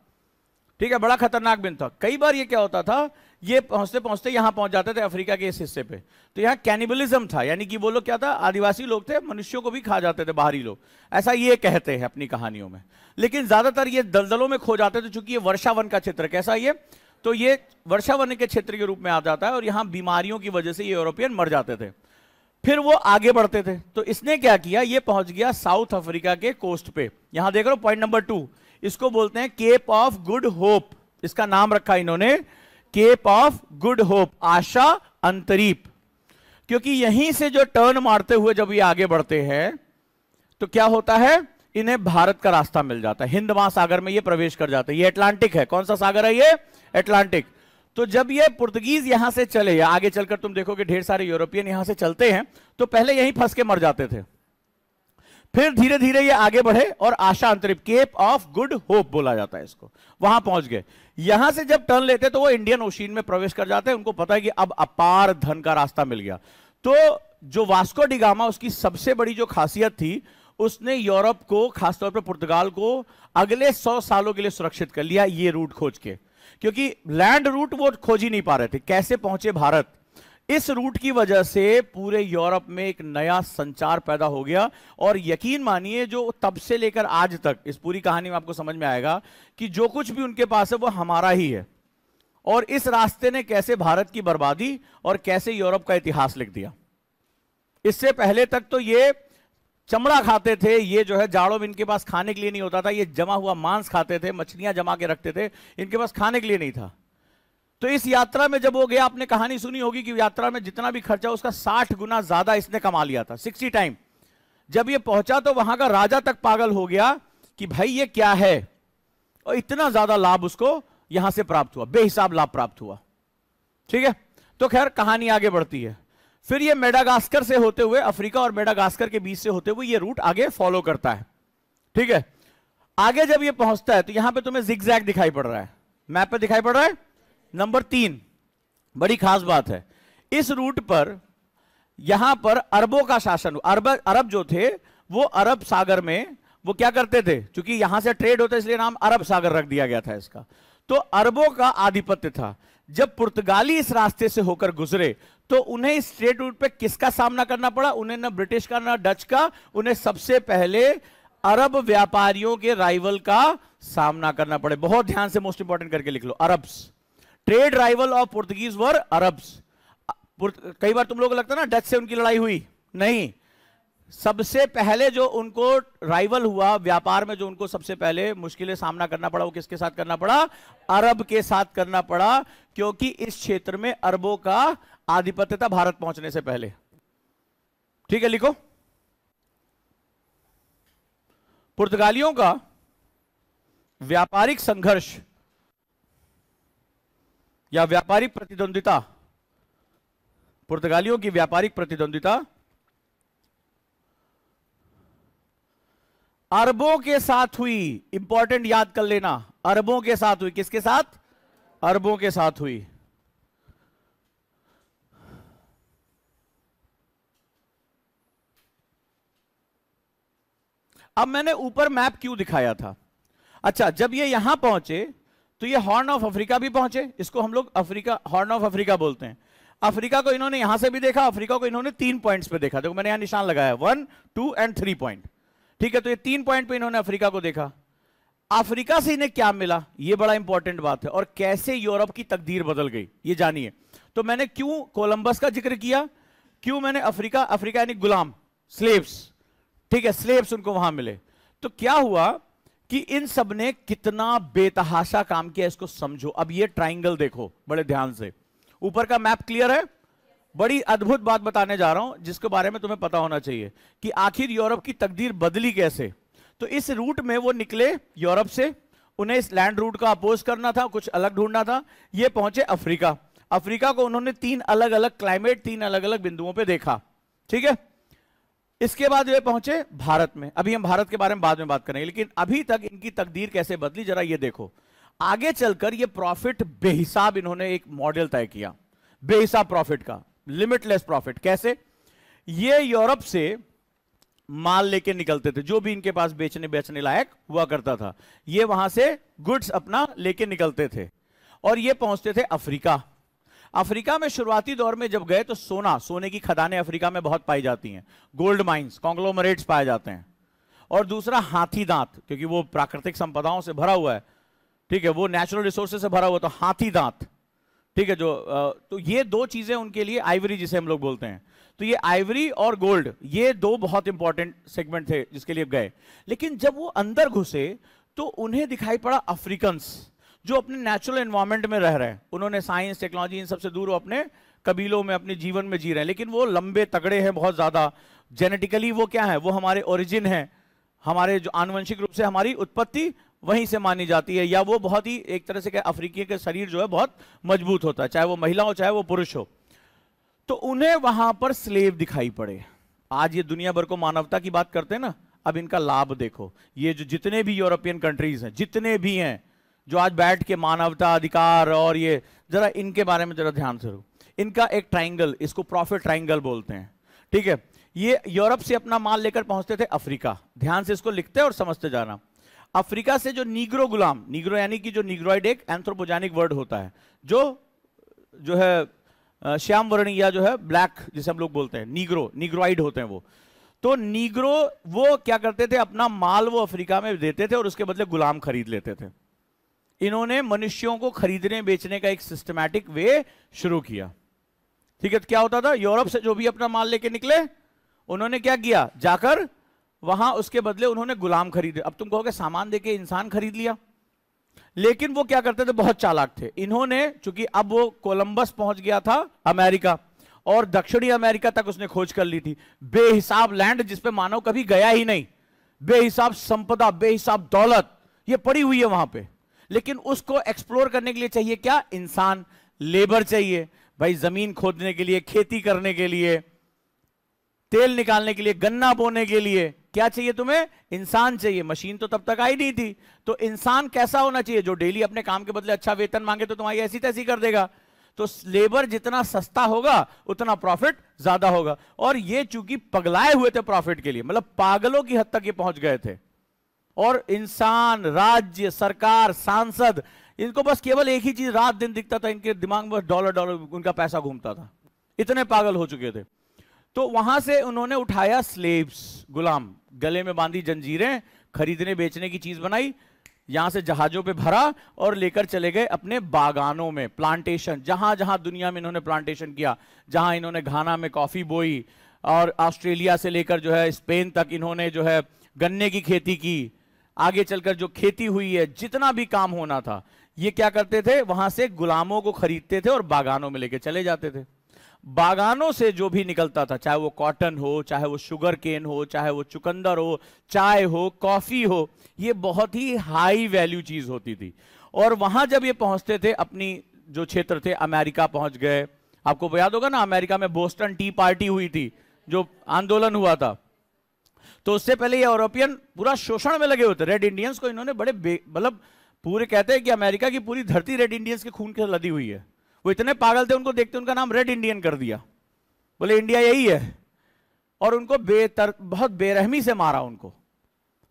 ठीक है, बड़ा खतरनाक बिंदु था। कई बार ये क्या होता था? ये पहुँचते पहुँचते यहाँ पहुँच जाते थे अफ्रीका के इस हिस्से पे। तो यहाँ कैनिबलिज्म था, यानी कि वो लोग क्या था? आदिवासी लोग थे, मनुष्यों को भी खा जाते थे, बाहरी लोग। ऐसा ये कहते हैं अपनी कहानियों में। लेकिन ज़्यादातर ये दलदलों में खो जाते थे, चूँकि ये वर्षा वन का क्षेत्र, कैसा ये? तो ये वर्षा वन के क्षेत्र के रूप में आ जाता है और यहाँ बीमारियों की वजह से ये यूरोपियन मर जाते थे। फिर वो आगे बढ़ते थे। तो इसने क्या किया? ये पहुँच गया साउथ अफ्रीका के कोस्ट पे। यहाँ देख रहे हो पॉइंट नंबर टू इसको बोलते हैं केप ऑफ़ गुड होप इसका नाम रखा इन्होंने। केप ऑफ़ गुड होप आशा अंतरीप। क्योंकि यहीं से जो टर्न मारते हुए जब ये आगे बढ़ते हैं तो क्या होता है? इन्हें भारत का रास्ता मिल जाता है। हिंद महासागर में ये प्रवेश कर जाते हैं। ये अटलांटिक है। कौन सा सागर है ये? अटलांटिक तो जब ये पुर्तगीज यहाँ से चले, या आगे चलकर तुम देखोगे ढेर सारे यूरोपियन यहाँ से चलते हैं तो पहले यहीं फंस के मर जाते थे। फिर धीरे धीरे ये आगे बढ़े और आशा अंतरिप, केप ऑफ़ गुड होप बोला जाता है इसको। वहाँ पहुँच गए। यहाँ से जब टर्न लेते तो वो इंडियन ओशियन में प्रवेश कर जाते हैं, उनको पता है कि अब अपार धन का रास्ता मिल गया। तो जो वास्को डिगामा उसकी सबसे बड़ी जो खासियत थी, उसने यूरोप को, खासतौर पर पुर्तगाल को, अगले सौ सालों के लिए सुरक्षित कर लिया ये रूट खोज के। क्योंकि लैंड रूट वो खोज ही नहीं पा रहे थे। कैसे पहुँचे भारत? इस रूट की वजह से पूरे यूरोप में एक नया संचार पैदा हो गया और यकीन मानिए जो तब से लेकर आज तक, इस पूरी कहानी में आपको समझ में आएगा कि जो कुछ भी उनके पास है वो हमारा ही है। और इस रास्ते ने कैसे भारत की बर्बादी और कैसे यूरोप का इतिहास लिख दिया। इससे पहले तक तो ये चमड़ा खाते थे, ये जो है जाड़ों में इनके पास खाने के लिए नहीं होता था, ये जमा हुआ मांस खाते थे, मछलियाँ जमा के रखते थे, इनके पास खाने के लिए नहीं था। तो इस यात्रा में जब वो गया आपने कहानी सुनी होगी कि यात्रा में जितना भी खर्चा, उसका साठ गुना ज़्यादा इसने कमा लिया था, सिक्सटी टाइम। जब ये पहुँचा तो वहाँ का राजा तक पागल हो गया कि भाई ये क्या है? और इतना ज़्यादा लाभ उसको यहाँ से प्राप्त हुआ, बेहिसाब लाभ प्राप्त हुआ। ठीक है? तो खैर, कहानी आगे बढ़ती है। फिर ये मेडागास्कर से होते हुए, अफ्रीका और मेडागास्कर के बीच से होते हुए ये रूट आगे फॉलो करता है। ठीक है? आगे जब ये पहुँचता है तो यहाँ पे तुम्हें जिग्जैग दिखाई पड़ रहा है। मैप पे दिखाई पड़ रहा है? नंबर तीन। बड़ी खास बात है। इस रूट पर, यहाँ पर अरबों का शासन, अरब अरब जो थे, वो अरब सागर में, वो क्या करते थे? क्योंकि यहाँ से ट्रेड होता है, इसलिए नाम अरब सागर रख दिया गया था इसका। तो अरबों का आधिपत्य था। जब पुर्तगाली इस रास्ते से होकर गुजरे तो उन्हें इस ट्रेड रूट पे किसका सामना करना पड़ा? उन्हें ना ब्रिटिश का, ना डच का, उन्हें सबसे पहले अरब व्यापारियों के राइवल का सामना करना पड़े। बहुत ध्यान से मोस्ट इंपॉर्टेंट करके लिख लो, Arabs. Trade rival of Portuguese were Arabs. कई बार तुम लोग लगता ना डच से उनकी लड़ाई हुई। नहीं। सबसे पहले जो उनको राइवल हुआ, व्यापार में जो उनको सबसे पहले मुश्किलें सामना करना पड़ा, वो किसके साथ करना पड़ा? अरब के साथ करना पड़ा, क्योंकि इस क्षेत्र में अरबों का आधिपत्य था भारत पहुँचने से पहले। ठीक है, लिखो। पुर्तगालियों का व्यापारिक संघर्ष या व्यापारिक प्रतिद्वंदिता, पुर्तगालियों की व्यापारिक प्रतिद्वंदिता अरबों के साथ हुई। इंपॉर्टेंट याद कर लेना। अरबों के साथ हुई। किसके साथ? अरबों के साथ हुई। अब मैंने ऊपर मैप क्यों दिखाया था? अच्छा जब ये यहाँ पहुँचे तो ये हॉर्न ऑफ़ अफ्रीका भी पहुँचे। इसको हम लोग अफ्रीका, हॉर्न ऑफ़ अफ्रीका बोलते हैं। अफ्रीका को इन्होंने यहाँ से भी देखा, अफ्रीका को इन्होंने तीन पॉइंट्स पे देखा। देखो, मैंने यहाँ निशान लगाया, one, two and three point. ठीक है तो ये तीन पॉइंट पे इन्होंने अफ्रीका को देखा। अफ्रीका से इन्हें क्या मिला? ये बड़ा इंपॉर्टेंट बात है। और कैसे यूरोप की तकदीर बदल गई, ये जानिए। तो मैंने क्यों कोलंबस का ज़िक्र किया? क्यों मैंने अफ्रीका अफ्रीका यानी गुलाम स्लेव्स ठीक है स्लेब्स उनको वहाँ मिले। तो क्या हुआ कि इन सबने कितना बेतहाशा काम किया इसको समझो। अब ये ट्राइंगल देखो, बड़े ध्यान से। ऊपर का मैप क्लियर है? बड़ी अद्भुत बात बताने जा रहा हूँ, जिसके बारे में तुम्हें पता होना चाहिए कि आखिर यूरोप की तकदीर बदली कैसे। तो इस रूट में वो निकले यूरोप से, उन्हें इस लैंड रूट का अपोज करना था, कुछ अलग ढूंढना था। ये पहुँचे अफ्रीका। अफ्रीका को उन्होंने तीन अलग अलग क्लाइमेट तीन अलग अलग बिंदुओं पे देखा। ठीक है? इसके बाद वे पहुँचे भारत में। अभी हम भारत के बारे में बाद में बात करेंगे, लेकिन अभी तक इनकी तकदीर कैसे बदली, जरा ये देखो। आगे चलकर ये प्रॉफिट बेहिसाब इन्होंने एक मॉडल तय किया, बेहिसाब प्रॉफिट का लिमिटलेस प्रॉफिट कैसे? ये यूरोप से माल लेके निकलते थे, जो भी इनके पास बेचने बेचने लायक हुआ करता था, ये वहाँ से गुड्स अपना लेके निकलते थे, और ये पहुँचते थे अफ्रीका। अफ्रीका में शुरुआती दौर में जब गए तो सोना, सोने की खदानें अफ्रीका में बहुत पाई जाती हैं। गोल्ड माइंस कॉन्ग्लोमरेट्स पाए जाते हैं। और दूसरा हाथी दांत, क्योंकि वो प्राकृतिक संपदाओं से भरा हुआ है। ठीक है, वो नेचुरल रिसोर्सेज से भरा हुआ तो हाथी दांत। ठीक है, जो तो ये दो चीज़ें उनके लिए आइवरी जिसे हम लोग बोलते हैं। तो ये आइवरी और गोल्ड ये दो बहुत इंपॉर्टेंट सेगमेंट थे जिसके लिए गए। लेकिन जब वो अंदर घुसे तो उन्हें दिखाई पड़ा अफ्रीकन्स जो अपने नेचुरल एनवायरमेंट में रह रहे हैं। उन्होंने साइंस टेक्नोलॉजी इन सबसे दूर अपने कबीलों में, अपने जीवन में जी रहे हैं। लेकिन वो लंबे तगड़े हैं बहुत ज़्यादा। जेनेटिकली वो क्या है? वो हमारे ओरिजिन है। हमारे जो आनुवंशिक रूप से हमारी उत्पत्ति वहीं से मानी जाती है। या वो बहुत ही एक तरह से क्या अफ्रीकी के शरीर जो है बहुत मज़बूत होता है। चाहे वो महिला हो, चाहे वो पुरुष हो। तो उन्हें वहाँ पर स्लेव दिखाई पड़े। आज ये दुनिया भर को मानवता की बात करते हैं ना, अब इनका लाभ देखो। ये जो जितने भी यूरोपियन कंट्रीज़ हैं, जितने भी हैं जो आज बैठ के मानवता, अधिकार और ये, जरा इनके बारे में जरा ध्यान से रो इनका एक ट्राइंगल, इसको प्रॉफिट ट्राइंगल बोलते हैं। ठीक है? ये यूरोप से अपना माल लेकर पहुँचते थे अफ्रीका। ध्यान से इसको लिखते और समझते जाना। अफ्रीका से जो नीग्रो गुलाम, नीग्रो यानी कि जो निग्रोइड एक एंथ्रोपोजेनिक वर्ड होता है, जो जो है श्याम वर्णी या जो है, ब्लैक, जिसे हम लोग बोलते हैं, नीग्रो, निग्रोइड होते हैं वो। तो नीग्रो वो क्या करते थे? अपना माल वो अफ्रीका में देते थे और उसके बदले गुलाम खरीद लेते थे। इन्होंने मनुष्यों को खरीदने, बेचने का एक सिस्टमैटिक वे शुरू किया। ठीक है तो क्या होता था? यूरोप से जो भी अपना माल लेके निकले, उन्होंने क्या किया? जाकर वहाँ उसके बदले उन्होंने गुलाम खरीदे। अब तुम कहोगे सामान देके इंसान खरीद लिया? लेकिन वो क्या करते थे? बहुत चालाक थे। इन्होंने, चूँकि अब वो कोलंबस पहुँच गया था अमेरिका, और दक्षिणी अमेरिका तक उसने खोज कर ली थी। बेहिसाब लैंड जिसपे मानव कभी गया ही नहीं। बेहिसाब संपदा, बेहिसाब दौलत, ये पड़ी हुई है वहाँ पे। लेकिन उसको एक्सप्लोर करने के लिए चाहिए क्या? इंसान लेबर चाहिए। भाई, ज़मीन खोदने के लिए, खेती करने के लिए, तेल निकालने के लिए, गन्ना बोने के लिए, क्या चाहिए तुम्हें? इंसान चाहिए। मशीन तो तब तक आई नहीं थी। तो इंसान कैसा होना चाहिए? जो डेली अपने काम के बदले अच्छा वेतन मांगे तो तुम्हारी ऐसी तैसी कर देगा। तो लेबर जितना सस्ता होगा, उतना प्रॉफिट ज़्यादा होगा। और ये चूँकि पगलाए हुए थे प्रॉफिट के लिए मतलब पागलों की हद तक ये पहुँच गए थे। और इंसान, राज्य, सरकार, सांसद, इनको बस केवल एक ही चीज़ रात दिन दिखता था, इनके दिमाग में डॉलर डॉलर उनका पैसा घूमता था। इतने पागल हो चुके थे। तो वहाँ से उन्होंने उठाया स्लेब्स गुलाम, गले में बांधी जंजीरें, खरीदने, बेचने की चीज़ बनाई, यहाँ से जहाजों पे भरा और लेकर चले गए अपने बागानों में प्लांटेशन जहाँ जहाँ दुनिया में इन्होंने प्लांटेशन किया, जहाँ इन्होंने घाना में कॉफ़ी बोई, और ऑस्ट्रेलिया से लेकर जो है स्पेन तक इन्होंने जो है गन्ने की खेती की आगे चलकर जो खेती हुई है, जितना भी काम होना था, ये क्या करते थे? वहाँ से गुलामों को खरीदते थे और बागानों में लेके चले जाते थे। बागानों से जो भी निकलता था, चाहे वो कॉटन हो, चाहे वो शुगर केन हो, चाहे वो चुकंदर हो, चाय हो कॉफ़ी हो, ये बहुत ही हाई वैल्यू चीज़ होती थी। और वहाँ जब ये पहुँचते थे, अपनी जो क्षेत्र थे, अमेरिका पहुँच गए। आपको याद होगा ना, अमेरिका में बोस्टन टी पार्टी हुई थी, जो आंदोलन हुआ था। तो उससे पहले ये यूरोपियन पूरा शोषण में लगे होते रेड इंडियंस को इन्होंने बड़े मतलब पूरे कहते हैं कि अमेरिका की पूरी धरती रेड इंडियंस के खून के लदी हुई है। वो इतने पागल थे, उनको देखते उनका नाम रेड इंडियन कर दिया। बोले, इंडिया यही है। और उनको बेतर बहुत बेरहमी से मारा उनको।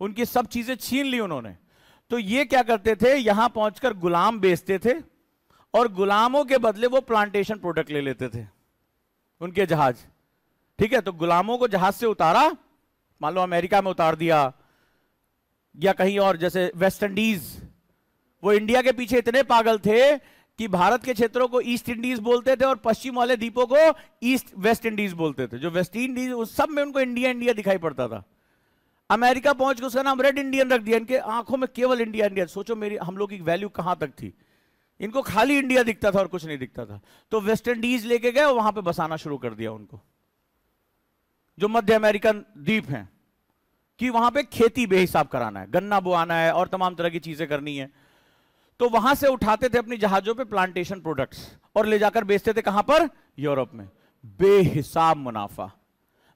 उनकी सब चीज़ें छीन ली उन्होंने। तो ये क्या करते थे, यहाँ पहुंचकर गुलाम बेचते थे और गुलामों के बदले वो प्लांटेशन प्रोडक्ट ले लेते थे, उनके जहाज़। ठीक है तो गुलामों को जहाज़ से उतारा मान लो अमेरिका में उतार दिया, या कहीं और, जैसे वेस्ट इंडीज वो इंडिया के पीछे इतने पागल थे कि भारत के क्षेत्रों को ईस्ट इंडीज बोलते थे और पश्चिम वाले द्वीपों को ईस्ट वेस्ट इंडीज बोलते थे। जो वेस्ट इंडीज उस सब में उनको इंडिया इंडिया दिखाई पड़ता था। अमेरिका पहुँच के उसका नाम रेड इंडियन रख दिया। इनके आँखों में केवल इंडिया इंडिया सोचो मेरी, हम लोग की वैल्यू कहाँ तक थी? इनको खाली इंडिया दिखता था और कुछ नहीं दिखता था। तो वेस्ट इंडीज लेके गए वहाँ पे बसाना शुरू कर दिया उनको। जो मध्य अमेरिकन द्वीप हैं, कि वहाँ पे खेती बेहिसाब कराना है, गन्ना बोआना है और तमाम तरह की चीज़ें करनी है। तो वहाँ से उठाते थे अपनी जहाजों पे प्लांटेशन प्रोडक्ट्स और ले जाकर बेचते थे कहाँ पर? यूरोप में। बेहिसाब मुनाफा।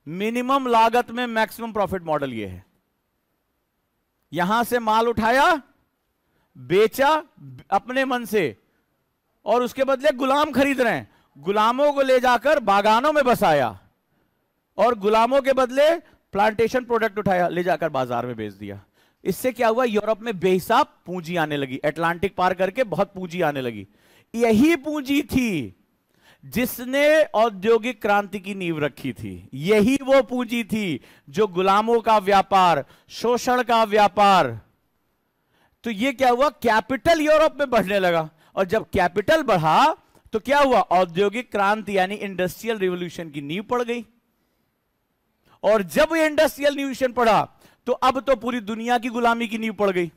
मिनिमम लागत में मैक्सिमम प्रॉफिट मॉडल ये है। यहाँ से माल उठाया, बेचा, अपने मन से, और उसके बदले गुलाम खरीद रहे हैं। गुलामों को ले जाकर बागानों में बसाया। और गुलामों के बदले प्लांटेशन प्रोडक्ट उठाया, ले जाकर बाज़ार में बेच दिया। इससे क्या हुआ? यूरोप में बेहिसाब पूंजी आने लगी। अटलांटिक पार करके बहुत पूंजी आने लगी। यही पूंजी थी जिसने औद्योगिक क्रांति की नींव रखी थी। यही वो पूंजी थी जो गुलामों का व्यापार, शोषण का व्यापार तो ये क्या हुआ? कैपिटल यूरोप में बढ़ने लगा। और जब कैपिटल बढ़ा तो क्या हुआ? औद्योगिक क्रांति यानी इंडस्ट्रियल रिवोल्यूशन की नींव पड़ गई। और जब ये इंडस्ट्रियल रिवोल्यूशन पड़ा तो अब तो पूरी दुनिया की गुलामी की नींव पड़ गई।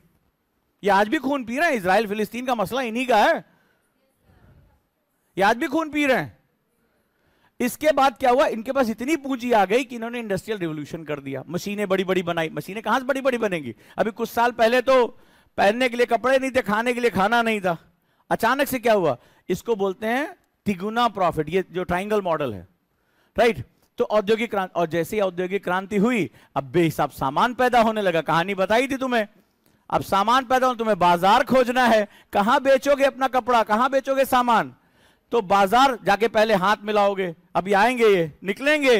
ये आज भी खून पी रहे हैं? इसराइल, फिलिस्तीन का मसला इन्हीं का है। ये आज भी खून पी रहे हैं। इसके बाद क्या हुआ? इनके पास इतनी पूंजी आ गई कि इन्होंने इंडस्ट्रियल रिवोल्यूशन कर दिया। मशीनें बड़ी बड़ी बनाई। मशीनें कहाँ से बड़ी बड़ी बनेंगी? अभी कुछ साल पहले तो पहनने के लिए कपड़े नहीं थे, खाने के लिए खाना नहीं था। अचानक से क्या हुआ? इसको बोलते हैं तिगुना प्रॉफिट। ये जो ट्राइंगल मॉडल है। राइट? तो औद्योगिक क्रांति और जैसे ही औद्योगिक क्रांति हुई, अब बेहिसाब सामान पैदा होने लगा। कहानी बताई थी तुम्हें। अब सामान पैदा हो तुम्हें बाज़ार खोजना है। कहाँ बेचोगे अपना कपड़ा? कहाँ बेचोगे सामान? तो बाज़ार जाके पहले हाथ मिलाओगे। अभी आएँगे ये, निकलेंगे।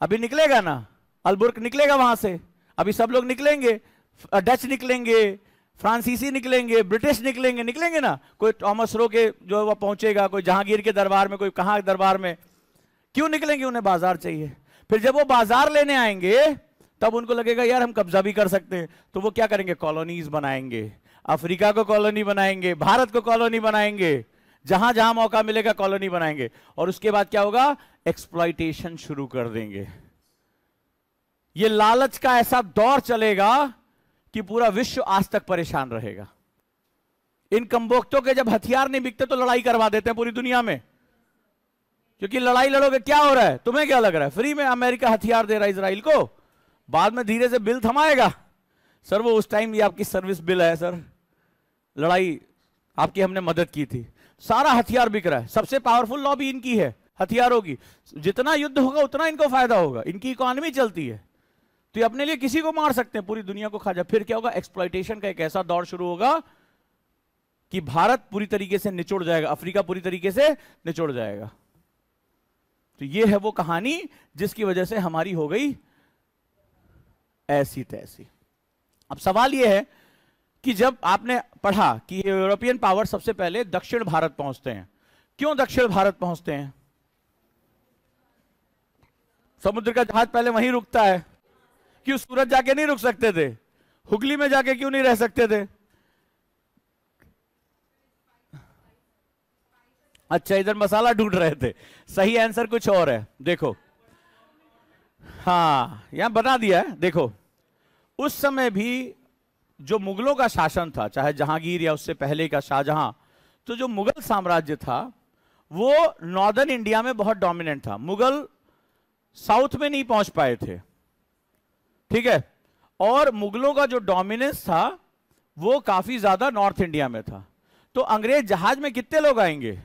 अभी निकलेगा ना? अलबुर्क निकलेगा वहाँ से। अभी सब लोग निकलेंगे। डच निकलेंगे। फ्रांसीसी निकलेंगे। ब्रिटिश निकलेंगे। निकलेंगे ना? कोई थॉमस रो के जो वह पहुंचेगा, कोई जहांगीर के दरबार में, कोई कहाँ दरबार में? क्यों निकलेंगे उन्हें बाज़ार चाहिए? फिर जब वो बाज़ार लेने आएँगे, तब उनको लगेगा, यार, हम कब्जा भी कर सकते हैं। तो वो क्या करेंगे? कॉलोनीज बनाएँगे। अफ्रीका को कॉलोनी बनाएँगे, भारत को कॉलोनी बनाएँगे। जहाँ जहाँ मौका मिलेगा कॉलोनी बनाएँगे। और उसके बाद क्या होगा? एक्सप्लाइटेशन शुरू कर देंगे। ये लालच का ऐसा दौर चलेगा कि पूरा विश्व आज तक परेशान रहेगा। इन कम्बोक्तों के जब हथियार नहीं बिकते तो लड़ाई करवा देते हैं पूरी दुनिया में। क्योंकि लड़ाई लड़ोगे, क्या हो रहा है? तुम्हें क्या लग रहा है? फ्री में अमेरिका हथियार दे रहा है इसराइल को? बाद में धीरे से बिल थमाएगा। सर, वो उस टाइम ये आपकी सर्विस बिल है, सर। लड़ाई आपकी हमने मदद की थी। सारा हथियार बिक रहा है। सबसे पावरफुल लॉबी इनकी है, हथियारों की। जितना युद्ध होगा, उतना इनको फ़ायदा होगा। इनकी इकोनॉमी चलती है। तो ये अपने लिए किसी को मार सकते हैं? पूरी दुनिया को खा जाए फिर क्या होगा? एक्सप्लाइटेशन का एक ऐसा दौर शुरू होगा कि भारत पूरी तरीके से निचोड़ जाएगा। अफ्रीका पूरी तरीके से निचोड़ जाएगा। तो ये है वो कहानी जिसकी वजह से हमारी हो गई ऐसी तैसी। अब सवाल यह है कि जब आपने पढ़ा कि यूरोपियन पावर सबसे पहले दक्षिण भारत पहुँचते हैं, क्यों दक्षिण भारत पहुँचते हैं? समुद्र का जहाज़ पहले वहीं रुकता है क्यों सूरत जाके नहीं रुक सकते थे, हुगली में जाके क्यों नहीं रह सकते थे? अच्छा इधर मसाला ढूंढ रहे थे। सही आंसर कुछ और है। देखो। हाँ यहाँ बता दिया है। देखो। उस समय भी जो मुगलों का शासन था, चाहे जहांगीर या उससे पहले का शाहजहां तो जो मुगल साम्राज्य था, वो नॉर्दर्न इंडिया में बहुत डोमिनेंट था। मुगल साउथ में नहीं पहुँच पाए थे। ठीक है? और मुगलों का जो डोमिनेंस था, वो काफ़ी ज़्यादा नॉर्थ इंडिया में था। तो अंग्रेज़ जहाज़ में कितने लोग आएँगे?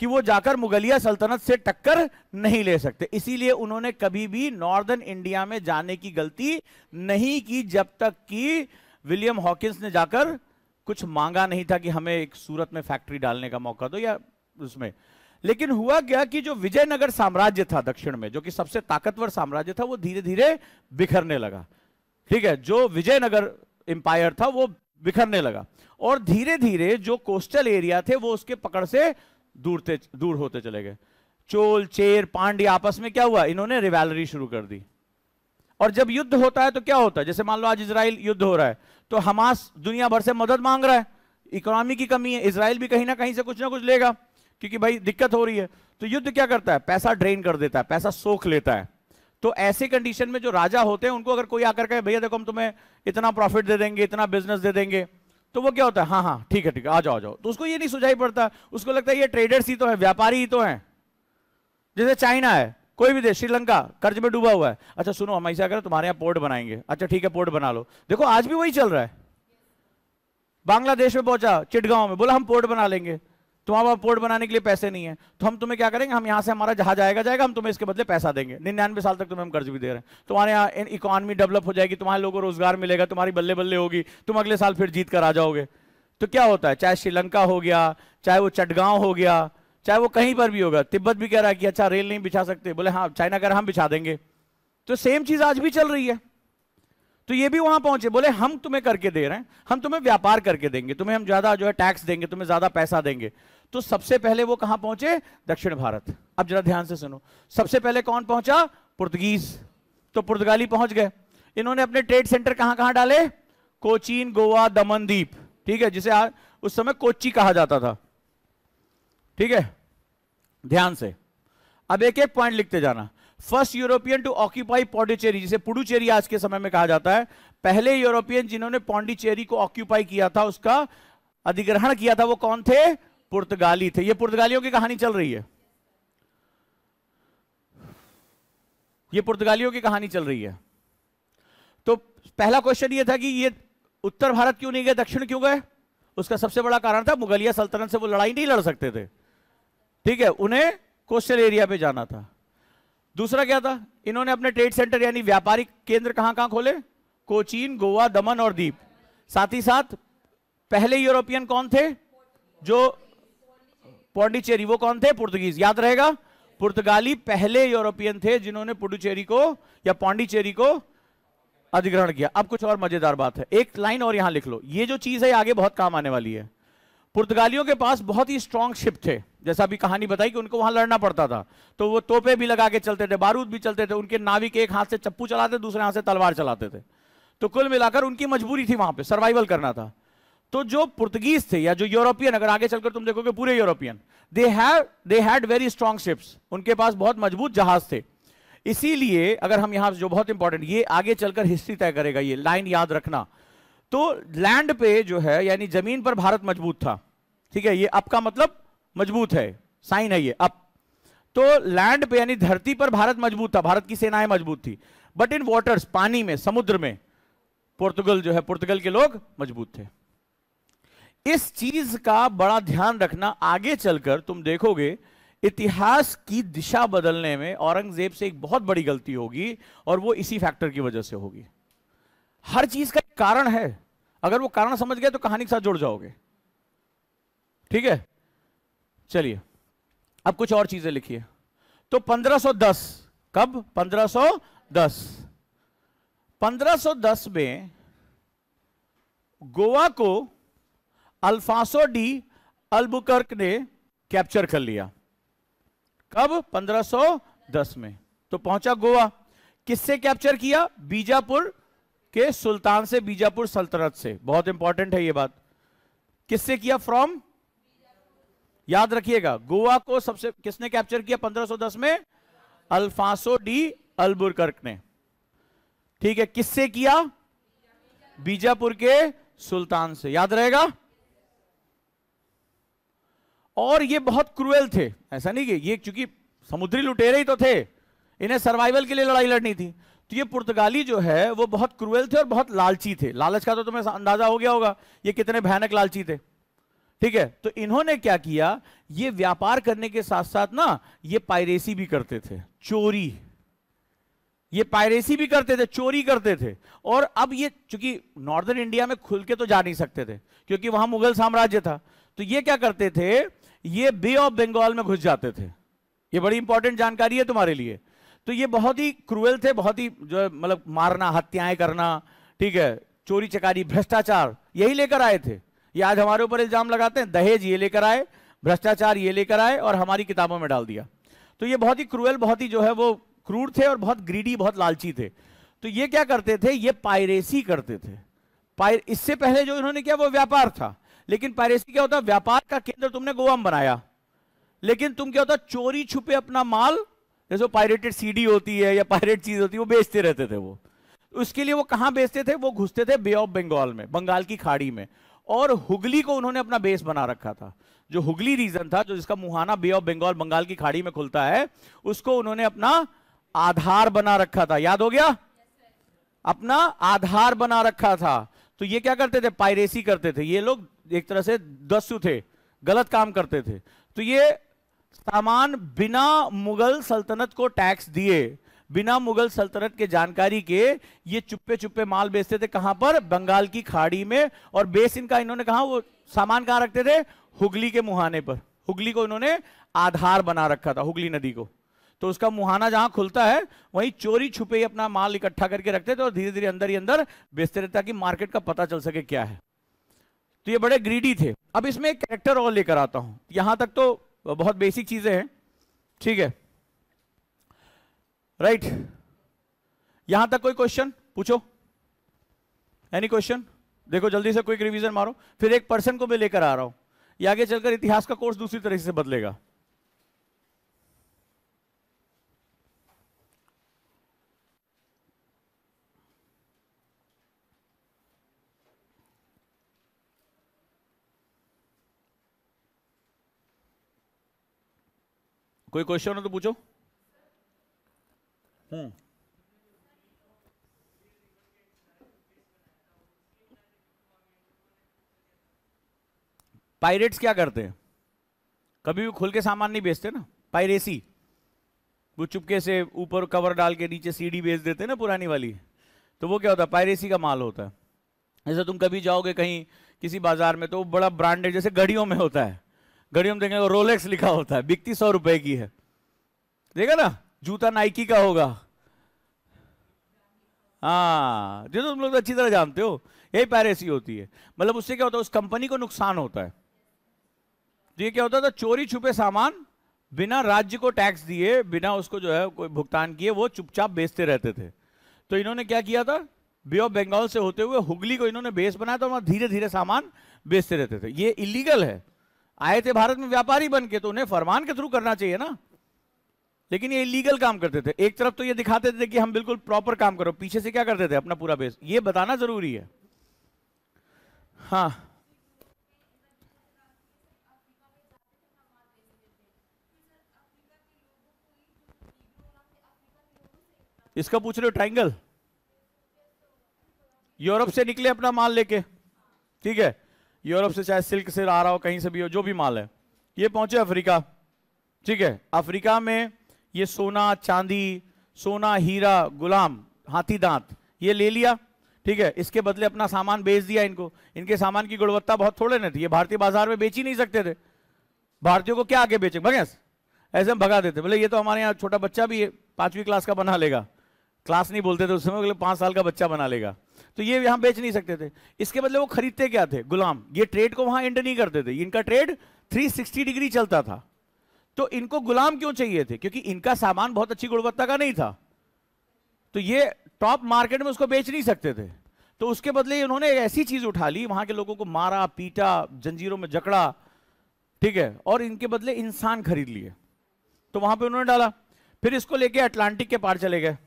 कि वो जाकर मुगलिया सल्तनत से टक्कर नहीं ले सकते। इसीलिए उन्होंने कभी भी नॉर्दर्न इंडिया में जाने की गलती नहीं की जब तक कि विलियम हॉकिंस ने जाकर कुछ मांगा नहीं था कि हमें एक सूरत में फैक्ट्री डालने का मौका दो या उसमें। लेकिन हुआ क्या कि जो विजयनगर साम्राज्य था दक्षिण में, जो कि सबसे ताकतवर साम्राज्य था, वो धीरे धीरे बिखरने लगा। ठीक है, जो विजयनगर इंपायर था, वो बिखरने लगा। और धीरे धीरे जो कोस्टल एरिया थे, वो उसके पकड़ से दूर दूर होते चले गए। चोल, चेर, पांड्य आपस में क्या हुआ? इन्होंने रिवैलरी शुरू कर दी। और जब युद्ध होता है तो क्या होता है? जैसे मान लो आज इसराइल युद्ध हो रहा है तो हमास दुनिया भर से मदद मांग रहा है। इकोनॉमी की कमी है इसराइल भी कहीं ना कहीं से कुछ ना कुछ लेगा, क्योंकि भाई दिक्कत हो रही है। तो युद्ध क्या करता है? पैसा ड्रेन कर देता है, पैसा सोख लेता है। तो ऐसे कंडीशन में जो राजा होते हैं, उनको अगर कोई आकर कहे, भैया देखो, हम तुम्हें इतना प्रॉफिट दे देंगे, इतना बिज़नेस दे देंगे तो वो क्या होता है? हाँ हाँ ठीक है ठीक है, आ जाओ आ जाओ। तो उसको ये नहीं सुझाई पड़ता। उसको लगता है ये ट्रेडर्स ही तो है, व्यापारी ही तो है। जैसे चाइना है, कोई भी देश, श्रीलंका, कर्ज में डूबा हुआ है। अच्छा सुनो, हम ऐसा करें, तुम्हारे यहाँ पोर्ट बनाएँगे। अच्छा ठीक है, पोर्ट बना लो। देखो, आज भी वही चल रहा है। बांग्लादेश में पहुँचा, चिटगांव में, बोला हम पोर्ट बना लेंगे। तुम्हारे पास पोर्ट बनाने के लिए पैसे नहीं है। तो हम तुम्हें क्या करेंगे? हम यहाँ से हमारा जहाज़ आएगा, जाएगा, हम तुम्हें इसके बदले पैसा देंगे। निन्यानवे साल तक तुम्हें हम कर्ज भी दे रहे हैं। तुम्हारे यहाँ इकोनॉमी डेवलप हो जाएगी, तुम्हारे लोगों को रोज़गार मिलेगा, तुम्हारी बल्ले बल्ले होगी, तुम अगले साल फिर जीत कर आ जाओगे। तो क्या होता है? चाहे श्रीलंका हो गया, चाहे वो चटगांव हो गया, चाहे वो कहीं पर भी होगा, तिब्बत भी कह रहा है कि अच्छा रेल नहीं बिछा सकते। बोले हाँ चाइना कह रहा हम बिछा देंगे। तो सेम चीज़ आज भी चल रही है। तो ये भी वहाँ पहुँचे। बोले, हम तुम्हें करके दे रहे हैं, हम तुम्हें व्यापार करके देंगे, तुम्हें हम ज़्यादा जो है टैक्स देंगे, तुम्हें ज़्यादा पैसा देंगे। तो सबसे पहले वो कहाँ पहुँचे? दक्षिण भारत। अब जरा ध्यान से सुनो। सबसे पहले कौन पहुँचा? पुर्तगीज। तो पुर्तगाली पहुँच गए। इन्होंने अपने ट्रेड सेंटर कहाँ कहाँ डाले? कोचीन, गोवा दमन द्वीप ठीक है, जिसे उस समय कोची कहा जाता था। ठीक है? ध्यान से। अब एक एक पॉइंट लिखते जाना। First European to occupy Pondicherry जिसे पुडुचेरी आज के समय में कहा जाता है। पहले यूरोपियन जिन्होंने पौंडीचेरी को ऑक्यूपाई किया था, उसका अधिग्रहण किया था, वो कौन थे? पुर्तगाली थे। ये पुर्तगालियों की कहानी चल रही है। ये पुर्तगालियों की कहानी चल रही है। तो पहला क्वेश्चन ये था कि ये उत्तर भारत क्यों नहीं गए, दक्षिण क्यों गए? उसका सबसे बड़ा कारण था, मुगलिया सल्तनत से वो लड़ाई नहीं लड़ सकते थे। ठीक है, उन्हें कोस्टल एरिया पे जाना था। दूसरा क्या था? इन्होंने अपने ट्रेड सेंटर यानी व्यापारिक केंद्र कहाँ कहाँ खोले? कोचीन, गोवा, दमन और द्वीप साथ ही साथ, पहले यूरोपियन कौन थे? जो पौंडीचेरी, वो कौन थे? पुर्तगीज। याद रहेगा? पुर्तगाली पहले यूरोपियन थे जिन्होंने पुडुचेरी को या पौंडीचेरी को अधिग्रहण किया। अब कुछ और मज़ेदार बात है। एक लाइन और यहाँ लिख लो। ये जो चीज़ है आगे बहुत काम आने वाली है। पुर्तगालियों के पास बहुत ही स्ट्रांग शिप थे। जैसा अभी कहानी बताई कि उनको वहाँ लड़ना पड़ता था। तो वो तोपे भी लगा के चलते थे, बारूद भी चलते थे। उनके नाविक एक हाथ से चप्पू चलाते, दूसरे हाथ से तलवार चलाते थे। तो कुल मिलाकर उनकी मजबूरी थी वहाँ पे। सर्वाइवल करना था। तो जो पुर्तगीज थे या जो यूरोपियन अगर आगे चलकर तुम देखोगे पूरे European they have they had very strong ships उनके पास बहुत मज़बूत जहाज़ थे। इसीलिए अगर हम यहाँ जो बहुत इंपॉर्टेंट ये आगे चलकर हिस्ट्री तय करेगा, ये लाइन याद रखना। तो लैंड पे जो है, यानी ज़मीन पर भारत मज़बूत था। ठीक है, ये अप का मतलब मज़बूत है। साइन है ये अप तो लैंड पे, यानी धरती पर भारत मज़बूत था। भारत की सेनाएँ मज़बूत थी। बट इन वाटर्स पानी में, समुद्र में पुर्तगल जो है पुर्तगल के लोग मज़बूत थे। इस चीज़ का बड़ा ध्यान रखना आगे चलकर तुम देखोगे, इतिहास की दिशा बदलने में औरंगज़ेब से एक बहुत बड़ी गलती होगी और वो इसी फैक्टर की वजह से होगी। हर चीज़ का एक कारण है। अगर वो कारण समझ गए तो कहानी के साथ जुड़ जाओगे। ठीक है? चलिए, अब कुछ और चीज़ें लिखिए। तो 1510 कब? 1510 1510 में गोवा को अल्फासो डी अल्बुकर्क ने कैप्चर कर लिया। कब? 1510 में। तो पहुँचा गोवा। किससे कैप्चर किया? बीजापुर के सुल्तान से, बीजापुर सल्तनत से। बहुत इंपॉर्टेंट है यह बात। किससे किया फ्रॉम याद रखिएगा, गोवा को सबसे किसने कैप्चर किया 1510 में? अल्फासो डी अल्बुकर्क ने। ठीक है, किससे किया? बीजापुर के सुल्तान से। याद रहेगा? और ये बहुत क्रूएल थे। ऐसा नहीं कि ये क्योंकि समुद्री लुटेरे ही तो थे, इन्हें सर्वाइवल के लिए लड़ाई लड़नी थी। तो ये पुर्तगाली जो है, वो बहुत क्रूएल थे और बहुत लालची थे। लालच का तो तुम्हें अंदाज़ा हो गया होगा, ये कितने भयानक लालची थे। ठीक है तो इन्होंने क्या किया, ये व्यापार करने के साथ साथ ना, ये पायरेसी भी करते थे। चोरी। ये पायरेसी भी करते थे, चोरी करते थे। और अब ये चूँकि नॉर्दर्न इंडिया में खुल के तो जा नहीं सकते थे, क्योंकि वहाँ मुगल साम्राज्य था। तो ये क्या करते थे ये बे ऑफ़ बंगाल में घुस जाते थे। ये बड़ी इंपॉर्टेंट जानकारी है तुम्हारे लिए। तो ये बहुत ही क्रूएल थे, बहुत ही जो मतलब मारना, हत्याएँ करना, ठीक है, चोरी चकारी, भ्रष्टाचार, यही लेकर आए थे। ये आज हमारे ऊपर इल्ज़ाम लगाते हैं, दहेज ये लेकर आए, भ्रष्टाचार ये लेकर आए और हमारी किताबों में डाल दिया। तो ये बहुत ही क्रूएल, बहुत ही जो है वो क्रूर थे और बहुत ग्रीडी बहुत लालची थे। तो ये क्या करते थे? ये पायरेसी करते थे। पायर इससे पहले जो इन्होंने किया वो व्यापार था। लेकिन पायरेसी क्या होता है, व्यापार का केंद्र तुमने गोवा में बनाया। लेकिन तुम क्या होता, चोरी छुपे अपना माल, जैसे पायरेटेड सीडी होती है या पायरेट चीज़ होती है, वो बेचते रहते थे वो। उसके लिए वो कहाँ बेचते थे? वो घुसते थे बे ऑफ़ बंगाल में, बंगाल की खाड़ी में। और हुगली को उन्होंने अपना बेस बना रखा था। जो हुगली रीजन था, जो जिसका मुहाना बे ऑफ़ बंगाल बंगाल की खाड़ी में खुलता है, उसको उन्होंने अपना आधार बना रखा था। याद हो गया? अपना आधार बना रखा था। तो ये क्या करते थे? पायरेसी करते थे। ये लोग एक तरह से दस्यु थे, गलत काम करते थे। तो ये सामान बिना मुगल सल्तनत को टैक्स दिए, बिना मुगल सल्तनत के जानकारी के ये चुप्पे चुप्पे माल बेचते थे कहाँ पर? बंगाल की खाड़ी में। और बेस इनका, इन्होंने कहा, वो सामान कहाँ रखते थे? हुगली के मुहाने पर। हुगली को इन्होंने आधार बना रखा था, हुगली नदी को। तो उसका मुहाना जहाँ खुलता है, वहीं चोरी छुपे ही अपना माल इकट्ठा करके रखते थे और धीरे धीरे अंदर ही अंदर बेचते रहते ताकि मार्केट का पता चल सके क्या है। तो ये बड़े ग्रीडी थे। अब इसमें एक कैरेक्टर और लेकर आता हूँ। यहाँ तक तो बहुत बेसिक चीज़ें हैं। ठीक है। राइट यहाँ तक कोई क्वेश्चन पूछो। एनी क्वेश्चन देखो, जल्दी से क्विक रिवीजन मारो। फिर एक पर्सन को मैं लेकर आ रहा हूँ। ये आगे चलकर इतिहास का कोर्स दूसरी तरह से बदलेगा। कोई क्वेश्चन हो तो पूछो। हम्म। पायरेट्स क्या करते हैं? कभी भी खुल के सामान नहीं बेचते ना? पायरेसी वो चुपके से ऊपर कवर डाल के नीचे सीडी बेच देते ना पुरानी वाली। तो वो क्या होता है? पायरेसी का माल होता है। जैसे तुम कभी जाओगे कहीं किसी बाज़ार में तो बड़ा ब्रांडेड जैसे घड़ियों में होता है। घड़ियों में देखेंगे रोलेक्स लिखा होता है, बिकती सौ रुपए की है। देखा ना, जूता नाइकी का होगा। हाँ जो तुम लोग अच्छी तरह जानते हो, यही पैरेसी होती है। मतलब उससे क्या होता है, उस कंपनी को नुकसान होता है। तो ये क्या होता था चोरी छुपे सामान बिना राज्य को टैक्स दिए, बिना उसको जो है कोई भुगतान किए, वो चुपचाप बेचते रहते थे। तो इन्होंने क्या किया था बे ऑफ़ बंगाल से होते हुए हुगली को इन्होंने बेस बनाया था, वहाँ धीरे धीरे सामान बेचते रहते थे। ये इलीगल है। आए थे भारत में व्यापारी बन के तो उन्हें फरमान के थ्रू करना चाहिए ना। लेकिन ये इलीगल काम करते थे। एक तरफ़ तो ये दिखाते थे कि हम बिल्कुल प्रॉपर काम करो, पीछे से क्या करते थे अपना पूरा बेस ये बताना ज़रूरी है। हाँ। इसका पूछ रहे हो ट्राइंगल यूरोप से निकले अपना माल लेके। ठीक है। यूरोप से चाहे सिल्क से आ रहा हो, कहीं से भी हो, जो भी माल है। ये पहुँचे अफ्रीका। ठीक है? अफ्रीका में ये सोना, चांदी, सोना, हीरा, गुलाम, हाथी दांत, ये ले लिया। ठीक है? इसके बदले अपना सामान बेच दिया इनको। इनके सामान की गुणवत्ता बहुत थोड़े नहीं थी। ये भारतीय बाज़ार में बेच ही नहीं सकते थे। भारतीयों को क्या आगे बेचे भगेस ऐसे। हम भगा देते बोले ये तो हमारे यहाँ छोटा बच्चा भी है, पांचवी क्लास का बना लेगा। क्लास नहीं बोलते थे उस समय पाँच साल का बच्चा बना लेगा। तो ये यहाँ बेच नहीं सकते थे। इसके बदले वो खरीदते क्या थे? गुलाम। ये ट्रेड को वहाँ एंड नहीं करते थे। इनका ट्रेड 360 डिग्री चलता था। तो इनको गुलाम क्यों चाहिए थे? क्योंकि इनका सामान बहुत अच्छी गुणवत्ता का नहीं था। तो ये टॉप मार्केट में उसको बेच नहीं सकते थे। तो उसके बदले उन्होंने ऐसी चीज़ उठा ली, वहाँ के लोगों को मारा, पीटा, जंजीरों में जकड़ा, ठीक है, और इनके बदले इंसान खरीद लिए। तो वहाँ पे उन्होंने डाला। फिर इसको लेके अटलांटिक के पार चले गए।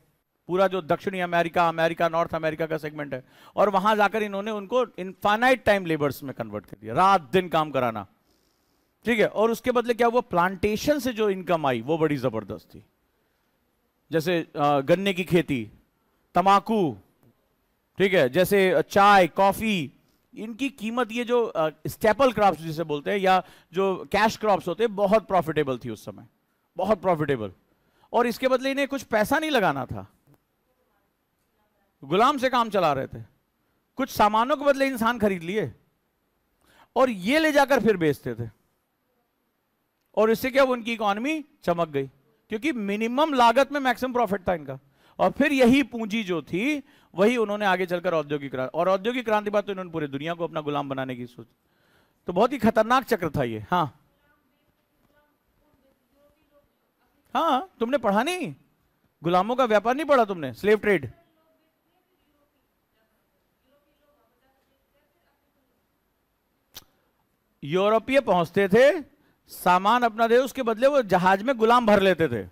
पूरा जो दक्षिणी अमेरिका अमेरिका, नॉर्थ अमेरिका का सेगमेंट है। और वहाँ जाकर इन्होंने उनको इनफाइनाइट टाइम लेबर्स में कन्वर्ट कर दिया। रात दिन काम कराना। ठीक है? और उसके बदले क्या हुआ? प्लांटेशन से जो इनकम आई, वो बड़ी ज़बरदस्त थी। जैसे गन्ने की खेती तमाकू ठीक है? जैसे चाय, कॉफ़ी, इनकी कीमत ये जो स्टेपल क्रॉप्स जिसे बोलते हैं, या जो कैश क्रॉप्स होते हैं, बहुत प्रॉफिटेबल थी उस समय। बहुत प्रॉफिटेबल और इसके बदले इन्हें कुछ पैसा नहीं लगाना था। गुलाम से काम चला रहे थे। कुछ सामानों के बदले इंसान खरीद लिए और ये ले जाकर फिर बेचते थे। और इससे क्या उनकी इकोनॉमी चमक गई, क्योंकि मिनिमम लागत में मैक्सिमम प्रॉफिट था इनका। और फिर यही पूंजी जो थी, वही उन्होंने आगे चलकर औद्योगिक क्रांति और औद्योगिक क्रांति बाद तो इन्होंने पूरी दुनिया को अपना गुलाम बनाने की सोच। तो बहुत ही खतरनाक चक्र था ये। हाँ। हाँ तुमने पढ़ा नहीं? गुलामों का व्यापार नहीं पढ़ा तुमने? स्लेव ट्रेड यूरोपीय पहुँचते थे, सामान अपना दे, उसके बदले वो जहाज़ में गुलाम भर लेते थे।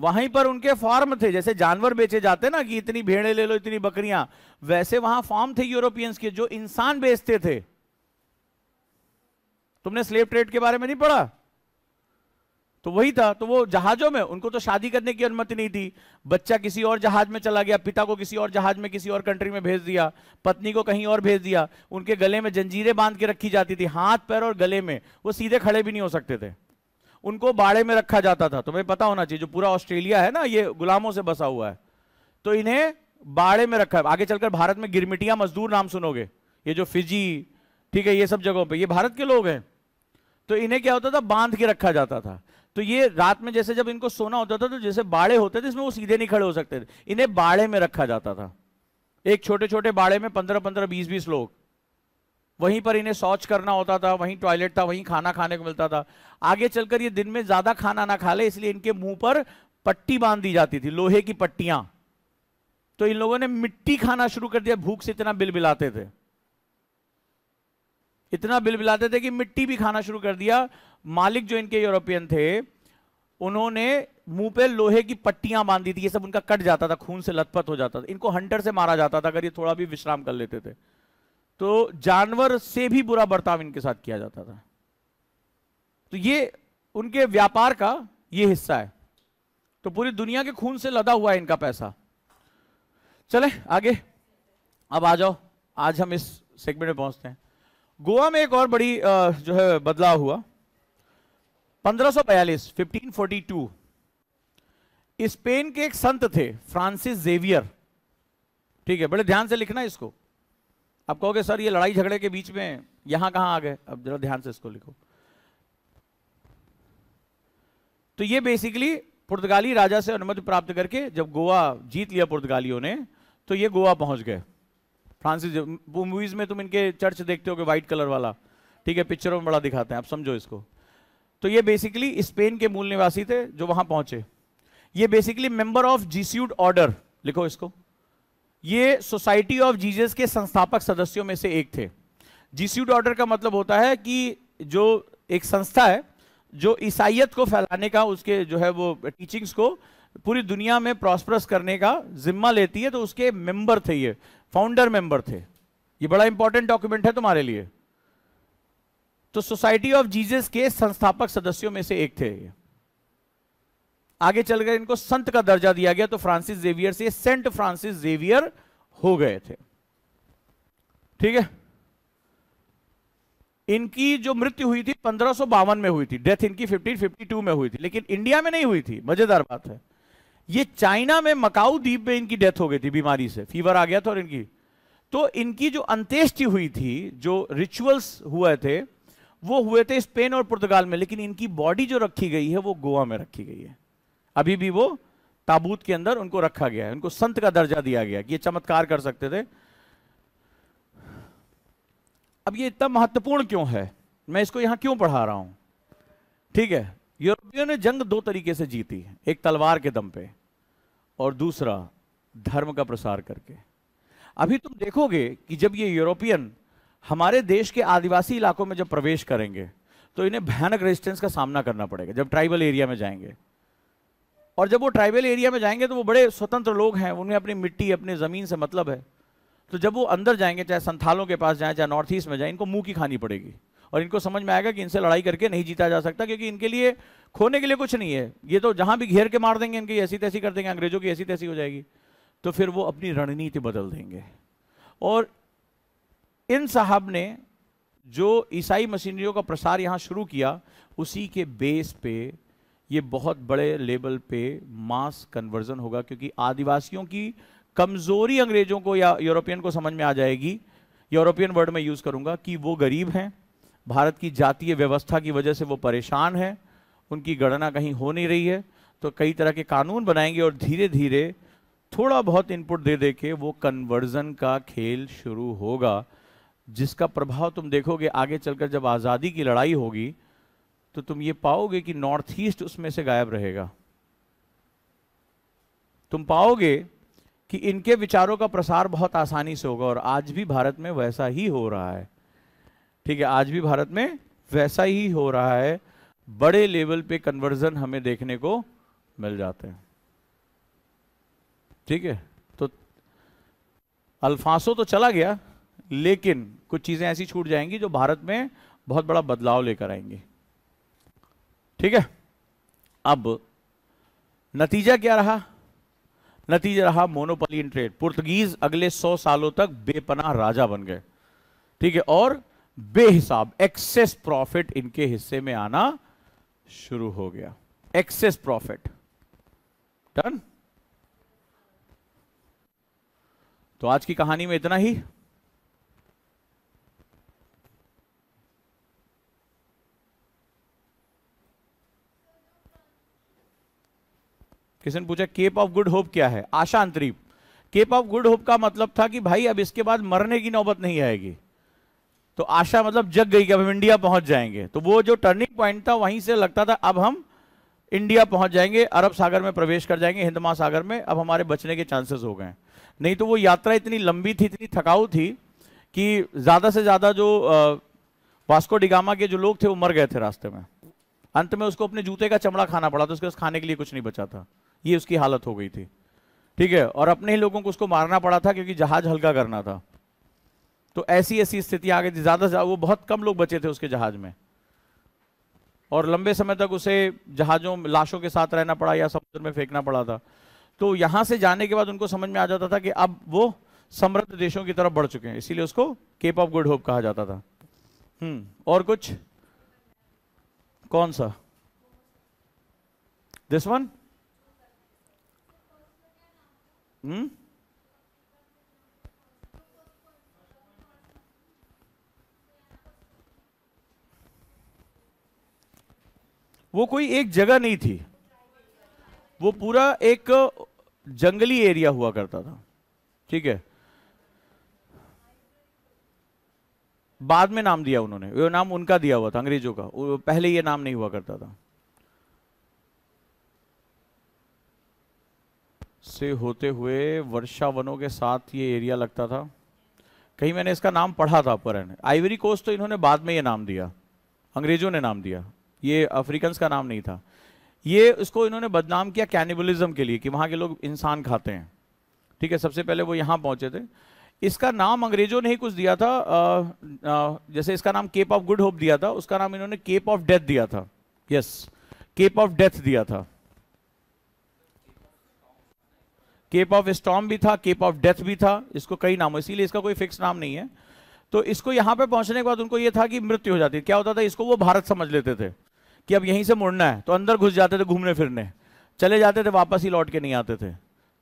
वहीं पर उनके फार्म थे, जैसे जानवर बेचे जाते ना कि इतनी भेड़े ले लो, इतनी बकरियाँ, वैसे वहाँ फार्म थे यूरोपियंस के जो इंसान बेचते थे। तुमने स्लेव ट्रेड के बारे में नहीं पढ़ा? तो वही था तो वो जहाजों में, उनको तो शादी करने की अनुमति नहीं थी। बच्चा किसी और जहाज़ में चला गया, पिता को किसी और जहाज़ में, किसी और कंट्री में भेज दिया, पत्नी को कहीं और भेज दिया, उनके गले में जंजीरें बाँध के रखी जाती थी, हाथ, पैर और गले में, वो सीधे खड़े भी नहीं हो सकते थे। उनको बाड़े में रखा जाता था, तुम्हें पता होना चाहिए, जो पूरा ऑस्ट्रेलिया है ना, ये गुलामों से बसा हुआ है। तो इन्हें बाड़े में रखा, आगे चलकर भारत में गिरमिटिया मजदूर नाम सुनोगे, ये जो फिजी, ठीक है, ये सब जगहों पे, ये भारत के लोग हैं। तो इन्हें क्या होता था, बाँध के रखा जाता था। तो ये रात में जैसे जब इनको सोना होता था तो जैसे बाड़े होते थे, इसमें वो सीधे नहीं खड़े हो सकते थे। इन्हें बाड़े में रखा जाता था। एक छोटे छोटे बाड़े में पंद्रह पंद्रह बीस बीस लोग। वहीं पर इन्हें शौच करना होता था, वहीं टॉयलेट था, वहीं खाना खाने को मिलता था। आगे चलकर ये दिन में ज़्यादा खाना ना खा ले, इसलिए इनके मुँह पर पट्टी बाँध दी जाती थी, लोहे की पट्टियाँ। तो इन लोगों ने मिट्टी खाना शुरू कर दिया, भूख से इतना बिल बिलाते थे। इतना बिल बिलाते थे कि मिट्टी भी खाना शुरू कर दिया मालिक जो इनके यूरोपियन थे, उन्होंने मुँह पे लोहे की पट्टियाँ बांधी थी, ये सब उनका कट जाता था, खून से लथपथ हो जाता था। इनको हंटर से मारा जाता था, अगर ये थोड़ा भी विश्राम कर लेते थे। तो जानवर से भी बुरा बर्ताव इनके साथ किया जाता था। तो ये उनके व्यापार का ये हिस्सा है। तो पूरी दुनिया के खून से लदा हुआ है इनका पैसा। चले, आगे। अब आ जाओ। आज हम इस सेगमेंट में पहुँचते हैं। गोवा में एक और बड़ी जो है, बदलाव हुआ। 1542 1542 स्पेन के एक संत थे, फ्रांसिस जेवियर ठीक है, बड़े ध्यान से लिखना इसको। आप कहोगे, सर, ये लड़ाई झगड़े के बीच में यहाँ कहाँ आ गए? अब जरा ध्यान से इसको लिखो। तो ये बेसिकली पुर्तगाली राजा से अनुमति प्राप्त करके जब गोवा जीत लिया पुर्तगालियों ने तो ये गोवा पहुँच गए। फ्रांसिस मूवीज़ में तुम इनके चर्च देखते हो व्हाइट कलर वाला। ठीक है पिक्चरों में बड़ा दिखाते हैं, आप समझो इसको। तो ये बेसिकली स्पेन के मूल निवासी थे जो वहाँ पहुँचे। ये basically member of Jesuit order लिखो इसको। ये सोसाइटी ऑफ़ जीजस के संस्थापक सदस्यों में से एक थे। जीस्यूड ऑर्डर का मतलब होता है कि जो एक संस्था है, जो ईसाइत को फैलाने का, उसके जो है वो टीचिंग्स को पूरी दुनिया में प्रॉस्परस करने का जिम्मा लेती है तो उसके मेंबर थे ये फाउंडर मेंबर थे। ये बड़ा इंपॉर्टेंट डॉक्यूमेंट है तुम्हारे लिए। तो सोसाइटी ऑफ़ जीसस के संस्थापक सदस्यों में से एक थे। आगे चलकर इनको संत का दर्जा दिया गया तो फ्रांसिस जेवियर से सेंट फ्रांसिस जेवियर हो गए थे। ठीक है? इनकी जो मृत्यु हुई थी, पंद्रह में हुई थी। डेथ इनकी 1552 में हुई थी। लेकिन इंडिया में नहीं हुई थी। मज़ेदार बात है। ये चाइना में मकाऊ द्वीप में इनकी डेथ हो गई थी, बीमारी से। फीवर आ गया था और इनकी। तो इनकी जो अंत्येष्टि हुई थी, जो रिचुअल्स हुए थे वो हुए थे स्पेन और पुर्तगाल में, लेकिन इनकी बॉडी जो रखी गई है, वो गोवा में रखी गई है। अभी भी वो ताबूत के अंदर उनको रखा गया है, उनको संत का दर्जा दिया गया कि ये चमत्कार कर सकते थे। अब ये इतना महत्वपूर्ण क्यों है? मैं इसको यहाँ क्यों पढ़ा रहा हूँ? ठीक है यूरोपियों ने जंग दो तरीके से जीती एक तलवार के दम पे और दूसरा धर्म का प्रसार करके। अभी तुम देखोगे कि जब ये यूरोपियन हमारे देश के आदिवासी इलाकों में जब प्रवेश करेंगे तो इन्हें भयानक रेजिस्टेंस का सामना करना पड़ेगा, जब ट्राइबल एरिया में जाएँगे। और जब वो ट्राइबल एरिया में जाएँगे तो वो बड़े स्वतंत्र लोग हैं उनमें अपनी मिट्टी, अपनी ज़मीन से मतलब है। तो जब वो अंदर जाएँगे, चाहे संथालों के पास जाए, चाहे नॉर्थ ईस्ट में जाए, इनको मुँह की खानी पड़ेगी। और इनको समझ में आएगा कि इनसे लड़ाई करके नहीं जीता जा सकता, क्योंकि इनके लिए खोने के लिए कुछ नहीं है। ये तो जहाँ भी घेर के मार देंगे इनकी ऐसी तैसी कर देंगे, अंग्रेज़ों की ऐसी तैसी हो जाएगी। तो फिर वो अपनी रणनीति बदल देंगे। और इन साहब ने जो ईसाई मशीनरियों का प्रसार यहाँ शुरू किया, उसी के बेस पे, ये बहुत बड़े लेवल पे मास कन्वर्जन होगा, क्योंकि आदिवासियों की कमज़ोरी अंग्रेज़ों को या यूरोपियन को समझ में आ जाएगी। यूरोपियन वर्ड में यूज़ करूँगा कि वो गरीब हैं, भारत की जातीय व्यवस्था की वजह से वो परेशान है, उनकी गणना कहीं हो नहीं रही है तो कई तरह के कानून बनाएँगे और धीरे धीरे थोड़ा बहुत इनपुट दे दे के वो कन्वर्जन का खेल शुरू होगा। जिसका प्रभाव तुम देखोगे आगे चलकर जब आज़ादी की लड़ाई होगी तो तुम ये पाओगे कि नॉर्थ ईस्ट उसमें से गायब रहेगा। तुम पाओगे कि इनके विचारों का प्रसार बहुत आसानी से होगा और आज भी भारत में वैसा ही हो रहा है। ठीक है, आज भी भारत में वैसा ही हो रहा है। बड़े लेवल पे कन्वर्जन हमें देखने को मिल जाते हैं। ठीक है तो अल्फांसो तो चला गया लेकिन कुछ चीज़ें ऐसी छूट जाएँगी जो भारत में बहुत बड़ा बदलाव लेकर आएँगी। ठीक है? अब नतीजा क्या रहा? नतीजा रहा मोनोपोली इन ट्रेड पुर्तगीज अगले सौ सालों तक बेपनाह राजा बन गए। ठीक है? और बेहिसाब एक्सेस प्रॉफिट इनके हिस्से में आना शुरू हो गया। एक्सेस प्रॉफिट डन तो आज की कहानी में इतना ही। किसी ने पूछा केप ऑफ़ गुड होप क्या है? आशा अंतरीप केप ऑफ़ गुड होप का मतलब था कि भाई, अब इसके बाद मरने की नौबत नहीं आएगी। तो आशा मतलब जग गई कि अब हम इंडिया पहुँच जाएँगे। तो वो जो टर्निंग पॉइंट था, वहीं से लगता था, अब हम इंडिया पहुँच जाएँगे, अरब सागर में प्रवेश कर जाएँगे, हिंद महासागर में, अब हमारे बचने के चांसेस हो गए नहीं तो वो यात्रा इतनी लंबी थी, इतनी थकाऊ थी, कि ज़्यादा से ज़्यादा जो वास्को डिगामा के जो लोग थे, वो मर गए थे रास्ते में। अंत में उसको अपने जूते का चमड़ा खाना पड़ा तो उसके पास खाने के लिए कुछ नहीं बचा था। ये उसकी हालत हो गई थी। ठीक है? और अपने ही लोगों को उसको मारना पड़ा था क्योंकि जहाज़ हल्का करना था। तो ऐसी ऐसी स्थिति आ गई थी। ज़्यादा से वो बहुत कम लोग बचे थे उसके जहाज़ में। और लंबे समय तक उसे जहाजों, लाशों के साथ रहना पड़ा या समुद्र में फेंकना पड़ा था। तो यहाँ से जाने के बाद उनको समझ में आ जाता था कि अब वो समृद्ध देशों की तरफ़ बढ़ चुके हैं। इसीलिए उसको केप ऑफ़ गुड होप कहा जाता था। हम्म और कुछ? कौन सा? दिस वन हम्म वो कोई एक जगह नहीं थी। वो पूरा एक जंगली एरिया हुआ करता था। ठीक है? बाद में नाम दिया उन्होंने। वो नाम उनका दिया हुआ था, अंग्रेज़ों का। पहले ये नाम नहीं हुआ करता था। से होते हुए वर्षा वनों के साथ ये एरिया लगता था। कहीं मैंने इसका नाम पढ़ा था पर आइवरी कोस्ट तो इन्होंने बाद में ये नाम दिया। अंग्रेज़ों ने नाम दिया। ये अफ्रीकन का नाम नहीं था। ये उसको इन्होंने बदनाम किया कैनिबलिज्म के लिए कि वहाँ के लोग इंसान खाते हैं। ठीक है सबसे पहले वो यहाँ पहुँचे थे। इसका नाम अंग्रेज़ों ने ही कुछ दिया था। आ, आ, जैसे इसका नाम केप ऑफ़ गुड होप दिया था उसका नाम इन्होंने केप ऑफ़ डेथ दिया था। यस केप ऑफ़ डेथ दिया था। केप ऑफ़ स्टॉम भी था केप ऑफ़ डेथ भी था, इसको कई नाम, इसीलिए इसका कोई फिक्स नाम नहीं है। तो इसको यहाँ पे पहुँचने के बाद उनको यह था कि मृत्यु हो जाती क्या होता था, इसको वो भारत समझ लेते थे कि अब यहीं से मुड़ना है तो अंदर घुस जाते थे घूमने फिरने, चले जाते थे, वापस ही लौट के नहीं आते थे।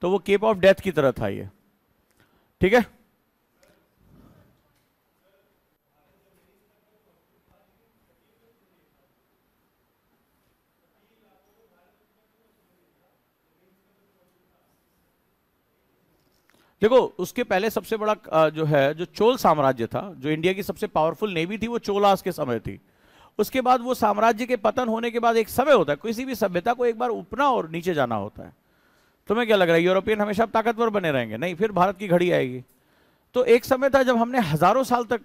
तो वो केप ऑफ़ डेथ की तरह था ये। ठीक है? देखो, उसके पहले सबसे बड़ा जो है, जो चोल साम्राज्य था, जो इंडिया की सबसे पावरफुल नेवी थी, वो चोलास के समय थी। उसके बाद वो साम्राज्य के पतन होने के बाद एक समय होता है, किसी भी सभ्यता को एक बार उपना और नीचे जाना होता है। तुम्हें क्या लग रहा है, यूरोपियन हमेशा ताकतवर बने रहेंगे? नहीं, फिर भारत की घड़ी आएगी। तो एक समय था जब हमने हज़ारों साल तक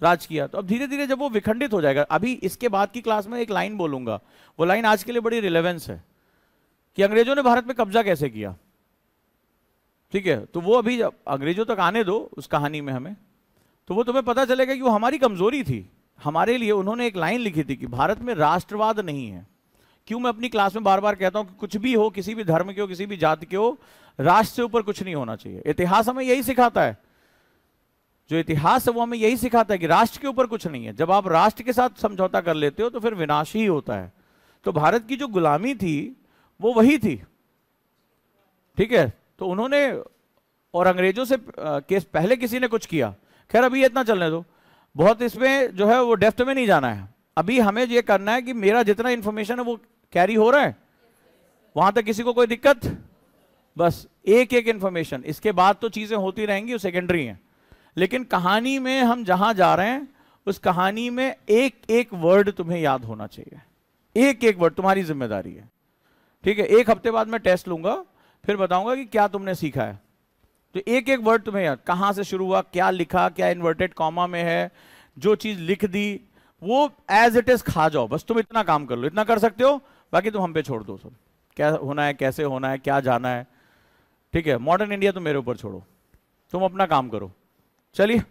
राज किया तो अब धीरे धीरे जब वो विखंडित हो जाएगा, अभी इसके बाद की क्लास में एक लाइन बोलूँगा। वो लाइन आज के लिए बड़ी रिलेवेंस है, कि अंग्रेज़ों ने भारत में कब्जा कैसे किया? ठीक है? तो वो अभी अंग्रेज़ों तक आने दो उस कहानी में हमें तो वो तुम्हें पता चलेगा कि वो हमारी कमज़ोरी थी। हमारे लिए उन्होंने एक लाइन लिखी थी कि भारत में राष्ट्रवाद नहीं है। क्यों मैं अपनी क्लास में बार बार कहता हूँ कि कुछ भी हो, किसी भी धर्म के हो, किसी भी जाति के हो, राष्ट्र से ऊपर कुछ नहीं होना चाहिए। इतिहास हमें यही सिखाता है। जो इतिहास है वो हमें यही सिखाता है कि राष्ट्र के ऊपर कुछ नहीं है। जब आप राष्ट्र के साथ समझौता कर लेते हो तो फिर विनाश ही होता है। तो भारत की जो गुलामी थी, वो वही थी। ठीक है? तो उन्होंने और अंग्रेज़ों से केस पहले किसी ने कुछ किया। खैर, अभी इतना चलने दो। बहुत इसमें जो है वो डेफ्ट में नहीं जाना है। अभी हमें ये करना है कि मेरा जितना इंफॉर्मेशन है वो कैरी हो रहा है। वहाँ तक किसी को कोई दिक्कत? बस एक एक इंफॉर्मेशन इसके बाद तो चीज़ें होती रहेंगी, वो सेकेंडरी हैं। लेकिन कहानी में हम जहाँ जा रहे हैं, उस कहानी में एक एक वर्ड तुम्हें याद होना चाहिए। एक एक वर्ड तुम्हारी ज़िम्मेदारी है। ठीक है, एक हफ़्ते बाद मैं टेस्ट लूँगा। फिर बताऊँगा कि क्या तुमने सीखा है। तो एक एक वर्ड तुम्हें यार कहाँ से शुरू हुआ, क्या लिखा, क्या इन्वर्टेड कॉमा में है, जो चीज़ लिख दी, वो एज इट इज़ खा जाओ, बस तुम इतना काम कर लो, इतना कर सकते हो, बाकी तुम हम पे छोड़ दो सब। क्या होना है, कैसे होना है, क्या जाना है, ठीक है मॉडर्न इंडिया तुम मेरे ऊपर छोड़ो, तुम अपना काम करो। चलिए।